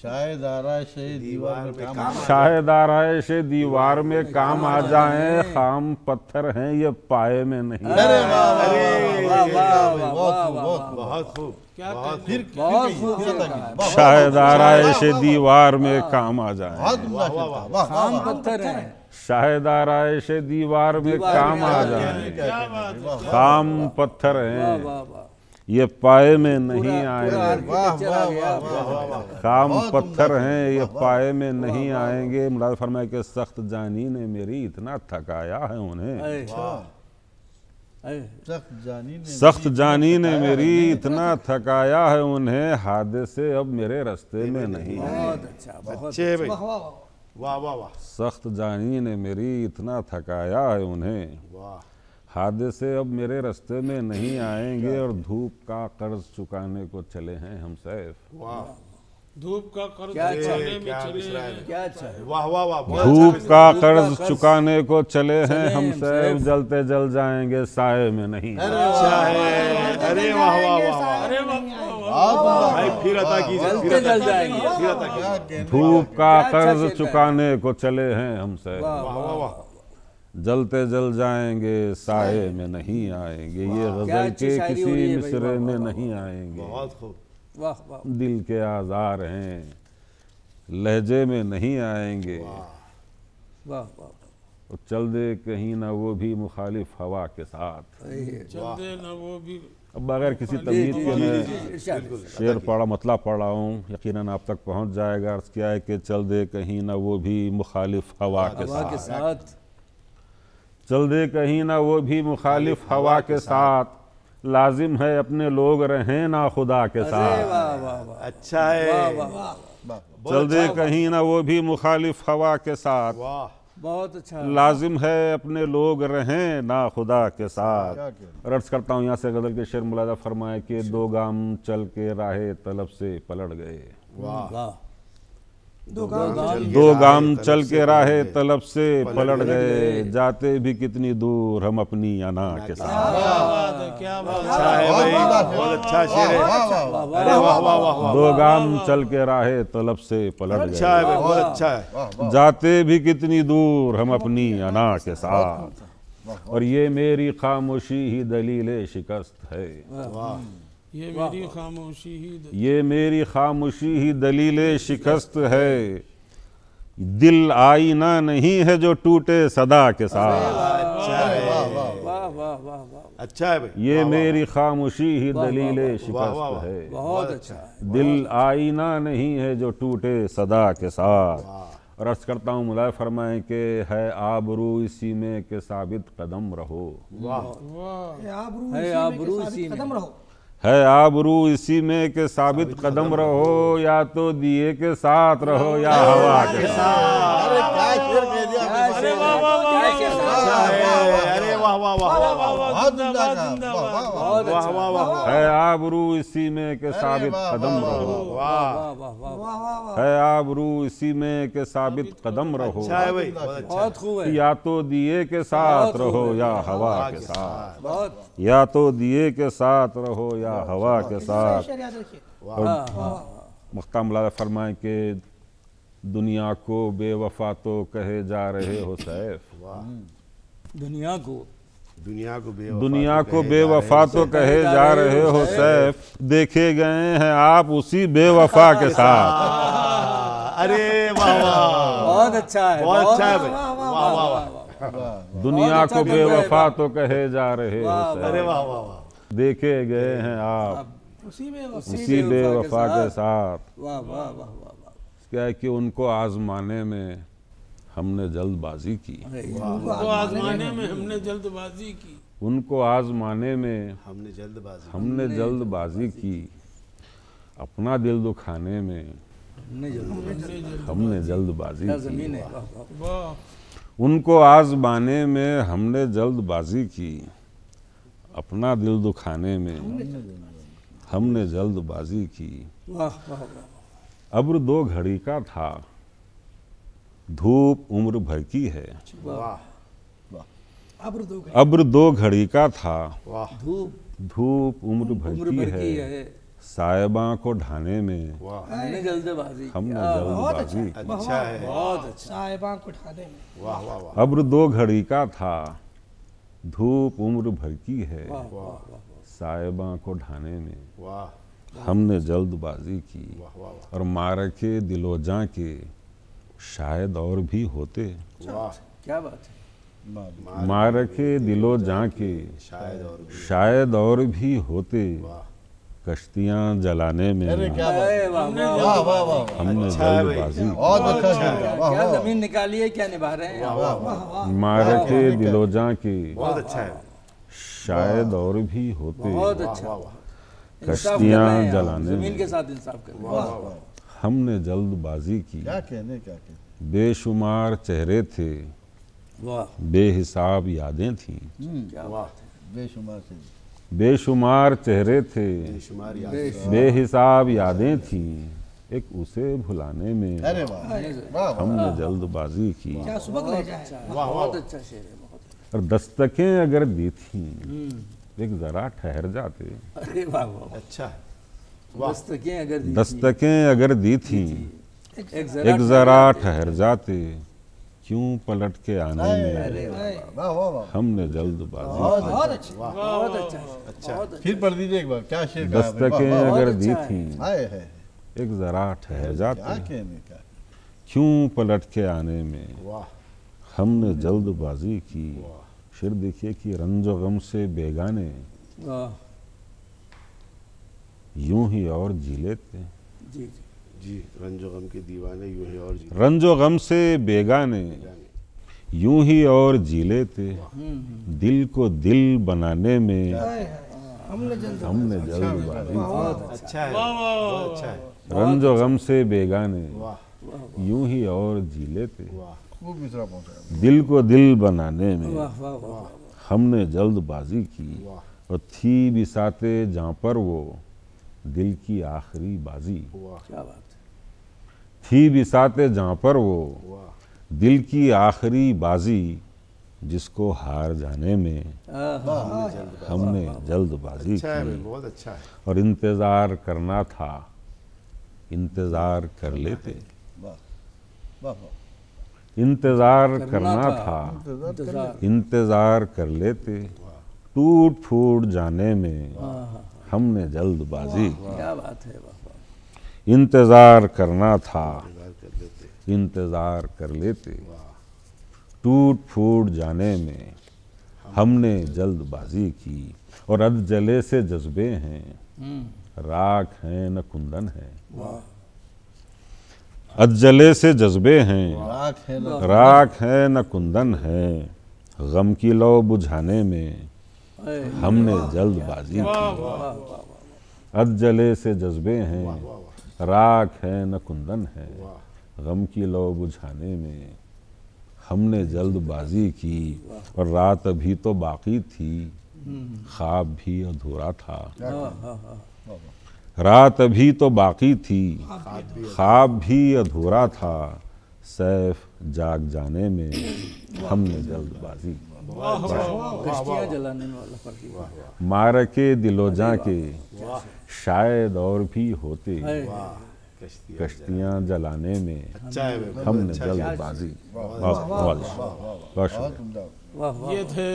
शायद आरा से दीवार में काम शायद आराइश दीवार में काम आ जाए खाम पत्थर हैं ये पाए में नहीं अरे वाह वाह वाह, वाह, वाह, वाह, वाह, वाह, बहुत खूब शायद आराइश दीवार में काम आ जाए। पत्थर है। शायद आराइश दीवार में काम आ जाए। काम पत्थर हैं। वाह वाह ये पाए में नहीं आएँगे। खाम पत्थर हैं। ये पाए में नहीं आएँगे। मुराद फरमाए के सख्त जानी ने मेरी इतना थकाया है उन्हें। सख्त जानी ने सख्त जानी ने मेरी इतना थकाया है उन्हें हादसे अब मेरे रास्ते में नहीं है। बहुत अच्छा बहुत भाई। वाह वाह वाह वाह। वाह वाह सख्त जानी ने मेरी इतना थकाया है उन्हें। वाह। हादसे अब मेरे रास्ते में नहीं आएँगे और धूप का कर्ज चुकाने को चले हैं हम सैफ। वाह। धूप का कर्ज क्या अच्छा चुकाने में क्या चले हैं। क्या अच्छा वाह वाह वाह धूप अच्छा का कर्ज चुकाने को चले हैं हम सैफ। जलते जल जाएँगे साए में नहीं अच्छा अरे वाह वाह वाह अरे वाह वाह, वाह भाई फिर कीजिए धूप का अच्छा कर्ज चुकाने को चले हैं हम जलते जल जाएँगे साए में नहीं आएँगे ये गज़ल के किसी मिसरे में नहीं आएँगे बहुत खूब वाह वाह। दिल के आजार हैं लहजे में नहीं आएँगे। वाह। वाह और चल दे कहीं ना वो भी मुखालिफ हवा के साथ। चल दे ना वो भी अब बगैर किसी तमीज के मैं शेर पढ़ा मतला पढ़ रहा हूँ यकीनन आप तक पहुँच जाएगा अर्ज़ किया है कि चल दे कहीं ना वो भी मुखालिफ हवा के हवा के साथ। साथ। चल दे कहीं ना वो भी मुखालिफ हवा के साथ। लाजिम है अपने लोग रहें ना खुदा के साथ। अच्छा है। वाह वाह वाह। चल दे कहीं ना वो भी मुखालिफ हवा के साथ। बहुत अच्छा। लाजिम है अपने लोग रहें ना खुदा के साथ। अर्ज़ करता हूँ यहाँ से गज़ल के शेर मुलाजा फरमाए कि दो गाम चल के राहे तलब से पलट गए। वाह। दो गाम चल के राहे तलब से पलट गए जाते भी कितनी दूर हम अपनी अना के साथ क्या बात है क्या बात है अच्छा है भाई बहुत अच्छा शेर है वाह वाह वाह अरे वाह वाह वाह वाह दो गाम चल के राहे तलब से पलट अच्छा है गए बहुत अच्छा है जाते भी कितनी दूर हम अपनी अना के साथ और ये मेरी खामोशी ही दलील शिकस्त है वाह ये मेरी खामोशी ही ये मेरी खामोशी ही दलील शिकस्त है दिल आईना नहीं है जो टूटे सदा के साथ अच्छा है वाह वाह वाह वाह अच्छा है भाई ये मेरी खामोशी ही दलील वाह, वाह, शिकस्त है बहुत अच्छा दिल आईना नहीं है जो टूटे सदा के साथ और अर्ज़ करता हूँ मुलाय फरमाए के है आबरू इसी में के साबित कदम रहो वाह वाह है आबरू इसी में के साबित इसी में। कदम रहो है आबरू इसी में के साबित कदम रहो या तो दिए के साथ रहो या हवा के साथ बहुत वाह है आबरू इसी में के साबित कदम रहो। वाह वाह वाह। वाह वाह वाह वाह है आबरू इसी में के साबित कदम रहो। अच्छा है बहुत अच्छा खूब है। या तो दिए के साथ रहो या हवा के साथ। या तो दिए के साथ रहो या हवा के साथ। शेर मुख्तार मुला फरमाए के दुनिया को बेवफा तो कहे जा रहे हो सैफ। दुनिया को दुनिया को बेवफा दुनिया तो को कहे जा बेवफा तो कहे जा रहे हो सैफ देखे गए हैं आप उसी बेवफा के साथ हाँ, अरे वाह वाह बहुत अच्छा है बहुत अच्छा है भाई वाह वाह वाह दुनिया अच्छा को है बेवफा तो कहे जा रहे हो अरे वाह वाह वाह देखे गए हैं आप उसी बेवफा के साथ वाह वाह वाह वाह वाह क्या है कि उनको आजमाने में हमने जल्दबाजी की। तो आजमाने में हमने जल्दबाजी की। उनको आजमाने में हमने जल्दबाजी हमने जल्दबाजी की। अपना दिल दुखाने में हमने जल्दबाजी की। है? उनको आजमाने में हमने जल्दबाजी की। अपना दिल दुखाने में हमने जल्दबाजी की। वाह वाह वाह। अब्र दो घड़ी का था। धूप उम्र भर की है। वाह। दो अब्र दो घड़ी का था। धूप। धूप उम्र भर की है। साहिबा को ढाने में हमने जल्दबाजी अच्छा। है। बहुत अच्छा। साहिबान को उठाने में। वाह वाह वाह। अब्र दो घड़ी का था। धूप उम्र भर की है। वाह वाह वाह साहिबा को ढाने में वाह। हमने जल्दबाजी की। वाह वाह वाह। और मारके दिलोजा के शायद और भी होते। वाह। क्या बात है। मारके दिलो जा के शायद और भी। शायद और भी होते। कश्तियाँ जलाने में। अरे क्या बात अरे वाह वाह वाह वाह वाह। हमने अच्छा। जल्दबाजी अच्छा है। क्या ज़मीन निकाली है क्या निभा रहे हैं। मारके दिलोजा के बहुत अच्छा है। शायद और भी होते। बहुत अच्छा। कश्तियाँ। जलाने ज़मीन में। के साथ इंसाफ कर हमने जल्दबाजी की। क्या कहने क्या कहने? बेशुमार चेहरे थे वाह। बेहिसाब यादें थीं। क्या वाह बात है। बेशुमार बेशुमार चेहरे थे बेशुमार बेहिसाब यादें थीं। एक उसे भुलाने में अरे वाह वाह वाह। हमने जल्दबाजी की। क्या सुबह रह जाए। वाह वाह बहुत अच्छा शेर है और दस्तकें अगर दी थीं एक जरा ठहर जाते। अरे वाह वाह। अच्छा। दस्तकें अगर दी थी, दस्तकें अगर दी थीं। एक जरा ठहर जाते। क्यों पलट के आने में? वाह वाह वाह हमने जल्दबाजी बहुत अच्छे बहुत अच्छा अच्छा। फिर पढ़ दीजिए एक बार क्या शेर? दस्तकें अगर अच्छा दी। थीं हाय एक जरा ठहर जाते। क्यों पलट के आने में? हमने जल्दबाजी की। फिर देखिए कि रंजो गम से बेगाने। वाह। यूँ ही और जी लेते जी जी। जी रंजो गम के दीवाने यूँ ही और जी रंजो गम से बेगाने यूँ ही और जी लेते दिल को दिल बनाने में हमने जल्दबाजी की। अच्छा है अच्छा है रंजो गम से बेगाने यूँ ही और जी लेते वाह। खूब मिसरा पहुँचा दिल को दिल बनाने में वाह वाह वाह हमने जल्दबाजी की और थी बिसाते जहाँ पर वो दिल की आखिरी बाजी। क्या बात है। थी बिसाते जहाँ पर वो दिल की आखिरी बाजी जिसको हार जाने में हमने जल्दबाजी अच्छा की। बहुत अच्छा है। और इंतज़ार करना था इंतज़ार कर लेते। वाह वाह इंतज़ार करना था। इंतज़ार कर लेते। टूट फूट जाने में हमने जल्दबाजी क्या बात है इंतज़ार करना था। इंतज़ार कर लेते। इंतज़ार कर लेते। टूट फूट जाने में हमने जल्दबाजी की और अध जले से जज्बे हैं। हम्म, राख हैं न कुंदन है। अध जले से जज्बे हैं। राख है ना है कुंदन है। गम की लौ बुझाने में हमने जल्दबाजी की। अधजले से जज्बे हैं राख है न कुंदन है। गम की लौ बुझाने में हमने जल्दबाजी की और रात अभी तो बाकी थी ख्वाब भी अधूरा था। रात अभी तो बाकी थी ख्वाब भी अधूरा था। सैफ जाग जाने में हमने जल्दबाजी कश्तियाँ जलाने वाला पर मारके दिलोजा के शायद और भी होते कश्तियाँ जलाने में अच्छा हमने जल्दबाजी ये थे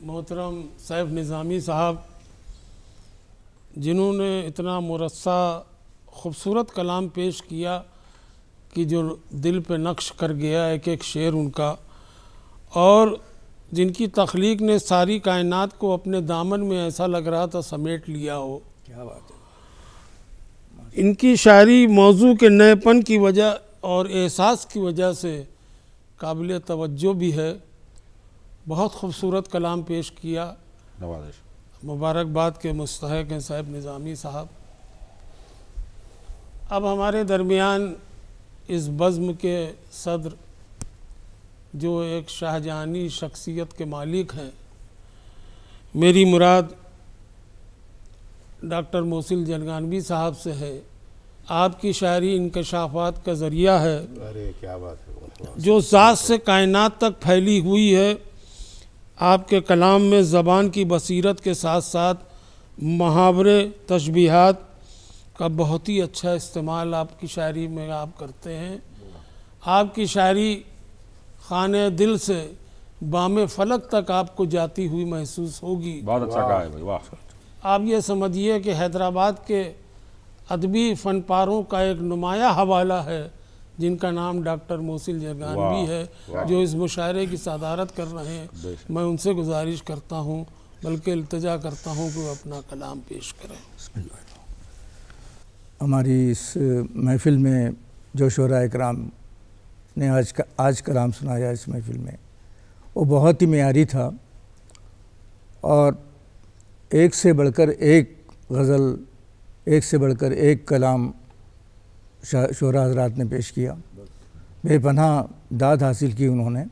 मोहतरम सैफ निज़ामी साहब जिन्होंने इतना मुरस्सा खूबसूरत कलाम पेश किया कि जो दिल पे नक्श कर गया एक एक शेर उनका और जिनकी तख्लीक ने सारी कायनात को अपने दामन में ऐसा लग रहा था समेट लिया हो। क्या बात है। इनकी शायरी मौजू के नएपन की वजह और एहसास की वजह से काबिल तवज्जो भी है। बहुत खूबसूरत कलाम पेश किया। नवाजिश। मुबारकबाद के मुस्तक हैं साहब निज़ामी साहब। अब हमारे दरमियान इस बज़्म के सदर जो एक शाहजहानी शख्सियत के मालिक हैं। मेरी मुराद डॉक्टर मोसिल जनगानवी साहब से है। आपकी शायरी इनकशाफात का ज़रिया है। अरे क्या बात है जो सात से कायनात तक फैली हुई है आपके कलाम में ज़बान की बसीरत के साथ साथ मुहावरे तशबीहात का बहुत ही अच्छा इस्तेमाल आपकी शायरी में आप करते हैं। आपकी शायरी खाने दिल से बाम फलक तक आपको जाती हुई महसूस होगी। बहुत अच्छा कहा है भाई वाह। आप ये समझिए कि हैदराबाद के अदबी फनपारों का एक नुमाया हवाला है जिनका नाम डॉक्टर मोसिल जरगानवी वाह, है जो इस मुशायरे की सदारत कर रहे हैं। मैं उनसे गुजारिश करता हूँ बल्कि अल्तजा करता हूँ कि वो अपना कलाम पेश करें। हमारी इस महफ़िल में जो शरा कराम ने आज का आज कलाम सुनाया इस महफ़िल में। वो बहुत ही मेयारी था और एक से बढ़कर एक गज़ल एक से बढ़कर एक कलाम शोरा हजरात ने पेश किया। बेपनाह दाद हासिल की उन्होंने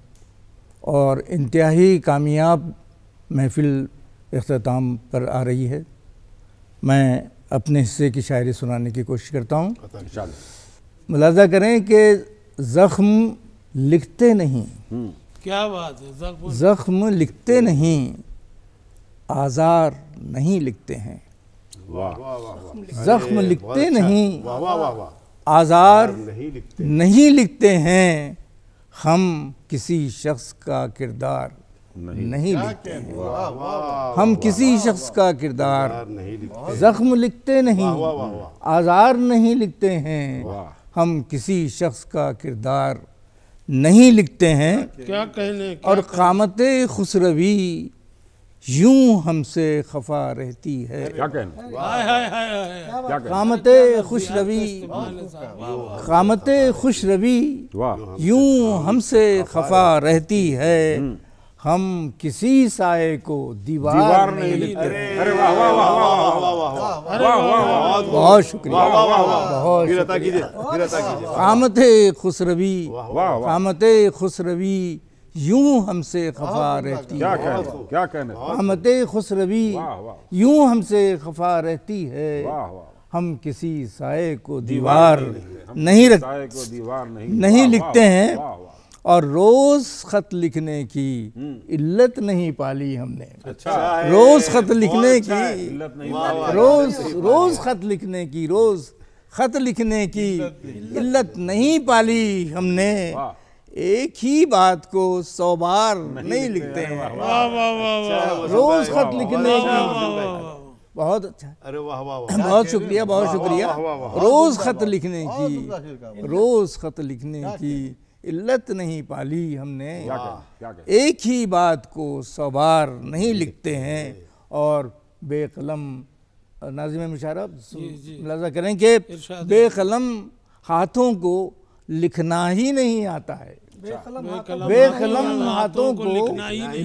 और इंतहाई कामयाब महफ़िल अख्ताम पर आ रही है। मैं अपने हिस्से की शायरी सुनाने की कोशिश करता हूँ। मुलाजा करें कि ज़ख्म लिखते नहीं। क्या बात है? जख्म ज़ख्म लिखते नहीं आज़ार नहीं लिखते हैं। ज़ख्म लिखते नहीं वाह वाह वाह वाह। आज़ार नहीं लिखते। नहीं लिखते हैं। हम किसी शख्स का किरदार नहीं लिखते। हैं। हम किसी शख्स का किरदार नहीं लिखते। ज़ख्म लिखते नहीं। वाह वाह वाह आज़ार नहीं लिखते हैं। हम किसी शख्स का किरदार नहीं लिखते हैं। क्या कहने क्या और क़ामत खुसरवी यूँ हमसे खफा रहती है। क्या कहना? हाय हाय हाय हाय क्या कहना क़ामत खुशरवी क़ामत खुशरवी यूँ हमसे खफा रहती है। हम किसी साय को दीवार, नहीं लिखते अरे वाह वाह वाह वाह वाह वाह वाह वाह बहुत शुक्रिया बहुत कामत खुसरवी कामत खुसरवी यूँ हमसे खफा रहती है क्या कहने क्या कहने कामत खुसरवी यूँ हमसे खफा रहती है हम किसी साय को दीवार नहीं रख नहीं लिखते हैं और रोज खत लिखने की इल्लत नहीं पाली हमने अच्छा रोज खत लिखने की रोज रोज खत लिखने की रोज खत लिखने की इल्लत नहीं पाली हमने एक ही बात को सौ बार नहीं लिखते हैं वाह वाह वाह वाह रोज खत लिखने की बहुत अच्छा अरे वाह वाह वाह बहुत शुक्रिया बहुत शुक्रिया। रोज खत लिखने का रोज खत लिखने की इल्लत नहीं पाली हमने। एक ही बात को सौ बार नहीं लिखते हैं और बेकलम नाजिम मुशारफ मुलाजा करें कि बेकलम हाथों को लिखना ही नहीं आता है। बेकलम हाथों को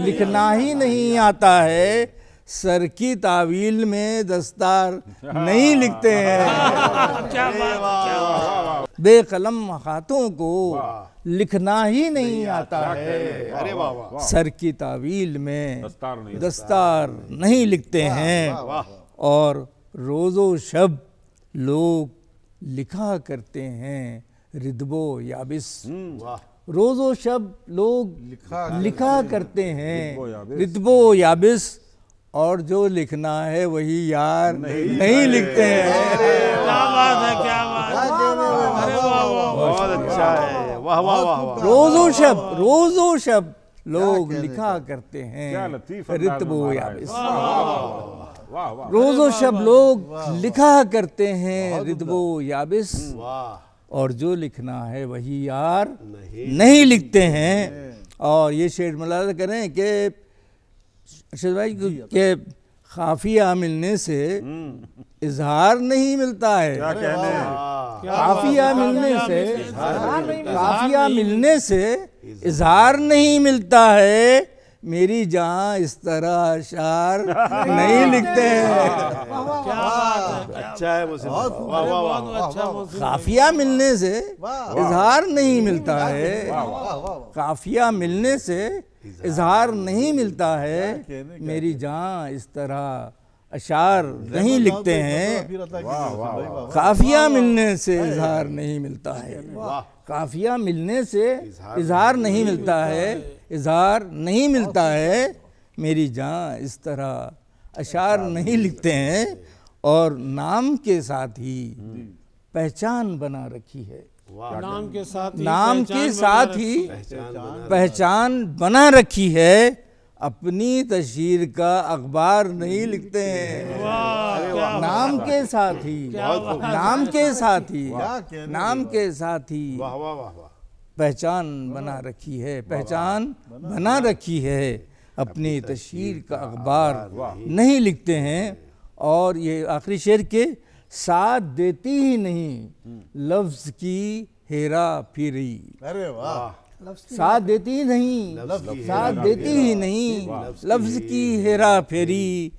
लिखना ही नहीं आता है। सर की तावील में दस्तार नहीं [laughs] लिखते हैं। क्या बात क्या बात। बेकलम हाथों को लिखना ही नहीं आता है। अरे वाह वाह सर की तावील में दस्तार नहीं दस्तार नहीं लिखते हैं। और रोज़ो शब लोग लिखा करते हैं रिदबो याबिस। रोज़ो शब लोग लिखा, लिखा करते हैं। रिदबो याबिस। और जो लिखना है वही यार नहीं, लिखते। हैं। क्या बात है क्या बात है। रोज़ो शब रोज़ो शब लोग लिखा करते हैं। रितबो याबिस रोज़ो शब लोग लिखा करते हैं रितबो याबिस। और जो लिखना है वही यार नहीं लिखते हैं। और ये शेर मुलाजा करें कि अरशद भाई के खाफिया मिलने से इजहार नहीं मिलता है। काफिया मिलने से काफिया मिलने से इजहार नहीं मिलता है। मेरी जहाँ इस तरह अशार [laughs] नहीं लिखते हैं। अच्छा है मुझे वाह वाह वाह। वाह मौसम काफिया मिलने से इजहार नहीं मिलता है। काफिया मिलने से इजहार नहीं मिलता। है। मेरी जहाँ इस तरह अशार नहीं लिखते हैं। काफिया मिलने से इजहार नहीं मिलता है। काफिया मिलने से इजहार नहीं मिलता है। इजहार नहीं मिलता है। मेरी जान इस तरह अशार नहीं लिखते हैं। और नाम के साथ ही पहचान बना रखी है। नाम के साथ ही नाम पहचान के बना साथ रखी ही। पहचान बना रखी है। अपनी तस्वीर का अखबार नहीं लिखते हैं। नाम के साथ ही नाम के साथ ही नाम के साथ ही। वाह वाह वाह वाह। पहचान बना रखी है पहचान बना रखी है। अपनी तस्वीर का अखबार नहीं लिखते हैं और ये आखिरी शेर के साथ देती ही नहीं लफ्ज की हेरा फेरी। अरे वाह। साथ देती ही नहीं साथ देती ही नहीं लफ्ज की हेरा फेरी।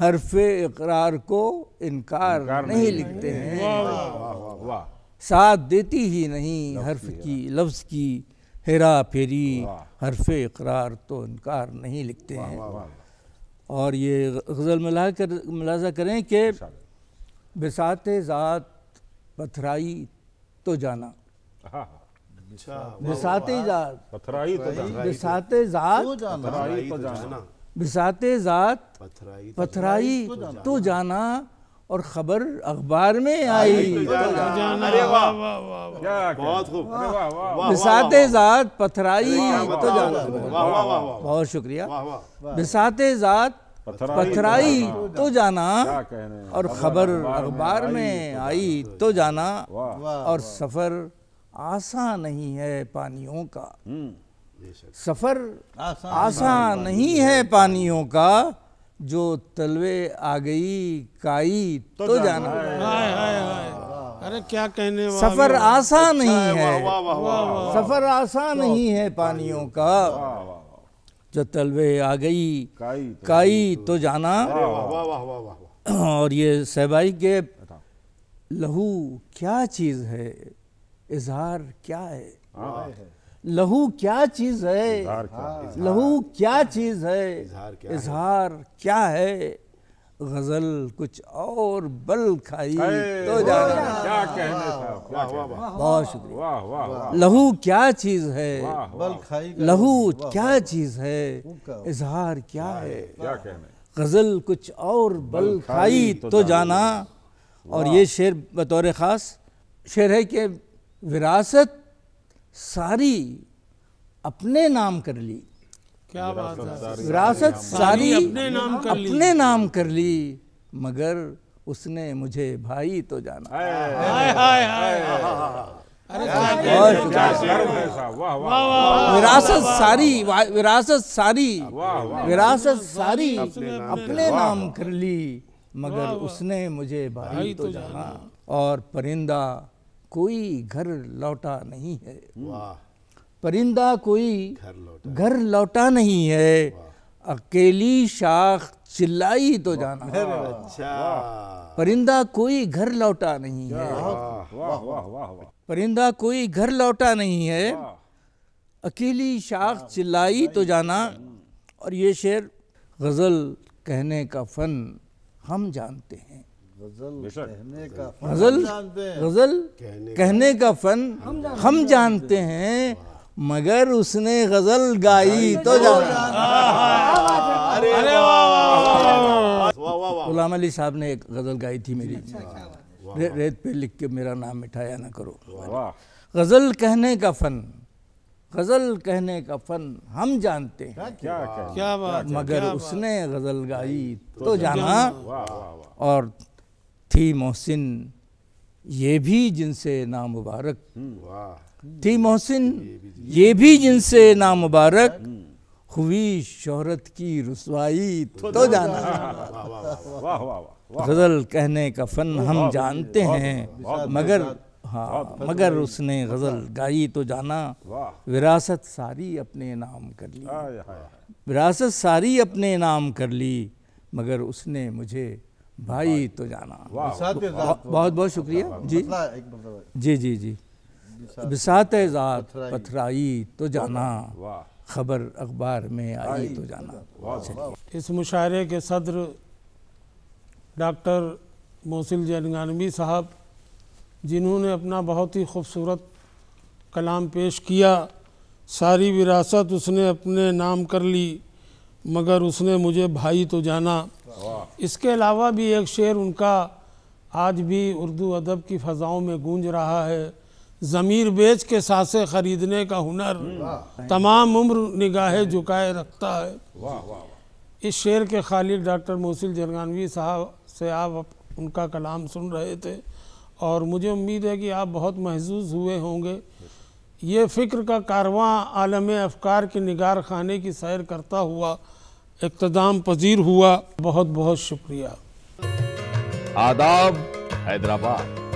हरफ इकरार को इनकार नहीं लिखते हैं। वाह वाह। साथ देती ही नहीं हर्फ की लफ्ज की। हेरा फेरी हरफ इकरार तो इनकार नहीं लिखते हैं। और ये गज़ल मिला कर मुलाजा करें कि बिसात ज़ात पथराई तो जाना। बिसात ज़ात पथराई तो जाना। बिसात ज़ात पथराई तो जाना। बिसात ज़ात पथराई पथराई तो जाना। और खबर अखबार में आई। अरे वाह। क्या बहुत खूब। वाह वाह बिसात ज़ात पथराई तो जाना। वाह वाह वाह वाह बहुत शुक्रिया। वाह वाह बिसात ज़ात पथराई पथराई तो जाना। हैं? और खबर अखबार में आई तो जाना। और सफ़र आसान नहीं है पानियों का। हम्म। सफ़र आसान नहीं है पानियों का। जो तलवे आ गई काई तो तो जाना हाय हाय हाय। अरे क्या कहने वाला सफ़र आसान नहीं है वाह वाह वाह सफ़र आसान नहीं है पानियों का। जो तलवे आ गई काई तो तो जाना। [clears throat] और ये सहबाई के लहू क्या चीज़ है? इजहार क्या है। लहू क्या चीज़ है? इजहार लहू क्या चीज़ है? इजहार क्या है? गज़ल कुछ और बल खाई तो तो जाना। क्या कहने साहब बहुत शुक्रिया। वाह वाह वाह लहू क्या चीज़ है? बल खाई लहू क्या चीज़ है? इजहार क्या है? क्या कहने? गज़ल कुछ और बल खाई तो जाना। और ये शेर बतौर ख़ास शेर है कि विरासत सारी अपने नाम कर ली। क्या बात है? विरासत सारी अपने नाम कर ली। अपने नाम कर ली मगर उसने मुझे भाई तो जाना। हाय हाय हाय अरे क्या बहुत शुक्रिया क्या गर्व साहब वाह वाह विरासत सारी विरासत सारी विरासत सारी अपने नाम कर ली। मगर उसने मुझे भाई तो जाना। और परिंदा कोई घर लौटा नहीं है। परिंदा कोई घर लौटा। घर लौटा नहीं है। अकेली शाख चिल्लाई तो जाना। अच्छा। परिंदा कोई घर लौटा नहीं है। परिंदा कोई घर लौटा नहीं है। अकेली शाख चिल्लाई तो जाना। और ये शेर गज़ल कहने का फन हम जानते हैं। गज़ल गज़ल। गज़ल कहने का फन हम जानते हैं। मगर उसने गज़ल गाई तो अरे वाह वाह वाह वाह वाह गुलाम अली साहब ने एक गज़ल गाई थी मेरी। रे, रेत पे लिख के मेरा नाम मिठाया ना करो। गज़ल कहने का फन गज़ल कहने का फन हम जानते हैं। क्या क्या बात मगर उसने गज़ल गाई तो जाना। वाह वाह। और थी मोहसिन ये भी जिनसे नाम मुबारक। थी मोहसिन ये भी जिनसे नाम मुबारक। हुई शोहरत की रसवाई तो जाना। गज़ल कहने का फन हम जानते हैं मगर हाँ मगर उसने गज़ल गाई तो जाना। विरासत सारी अपने नाम कर ली। विरासत सारी अपने नाम कर ली मगर उसने मुझे भाई तो जाना। बहुत बहुत शुक्रिया। जी। जी जी जी। बिसात। ज़ात पथराई। तो जाना। खबर अखबार में आई तो जाना। इस मुशायरे के सदर डॉक्टर मोसिल जनगानवी साहब जिन्होंने अपना बहुत ही खूबसूरत कलाम पेश किया। सारी विरासत उसने अपने नाम कर ली मगर उसने मुझे भाई तो जाना। इसके अलावा भी एक शेर उनका आज भी उर्दू अदब की फ़ज़ाओं में गूंज रहा है। ज़मीर बेच के साँसें ख़रीदने का हुनर। तमाम उम्र निगाहें झुकाए रखता है। इस शेर के खालिद डॉक्टर मोसिल जरगानवी साहब से आप उनका कलाम सुन रहे थे। और मुझे उम्मीद है कि आप बहुत महसूस हुए होंगे। ये फ़िक्र का कारवां आलम अफ़कार के निगार खाने की सैर करता हुआ इक़्तदाम पजीर हुआ। बहुत बहुत शुक्रिया। आदाब हैदराबाद।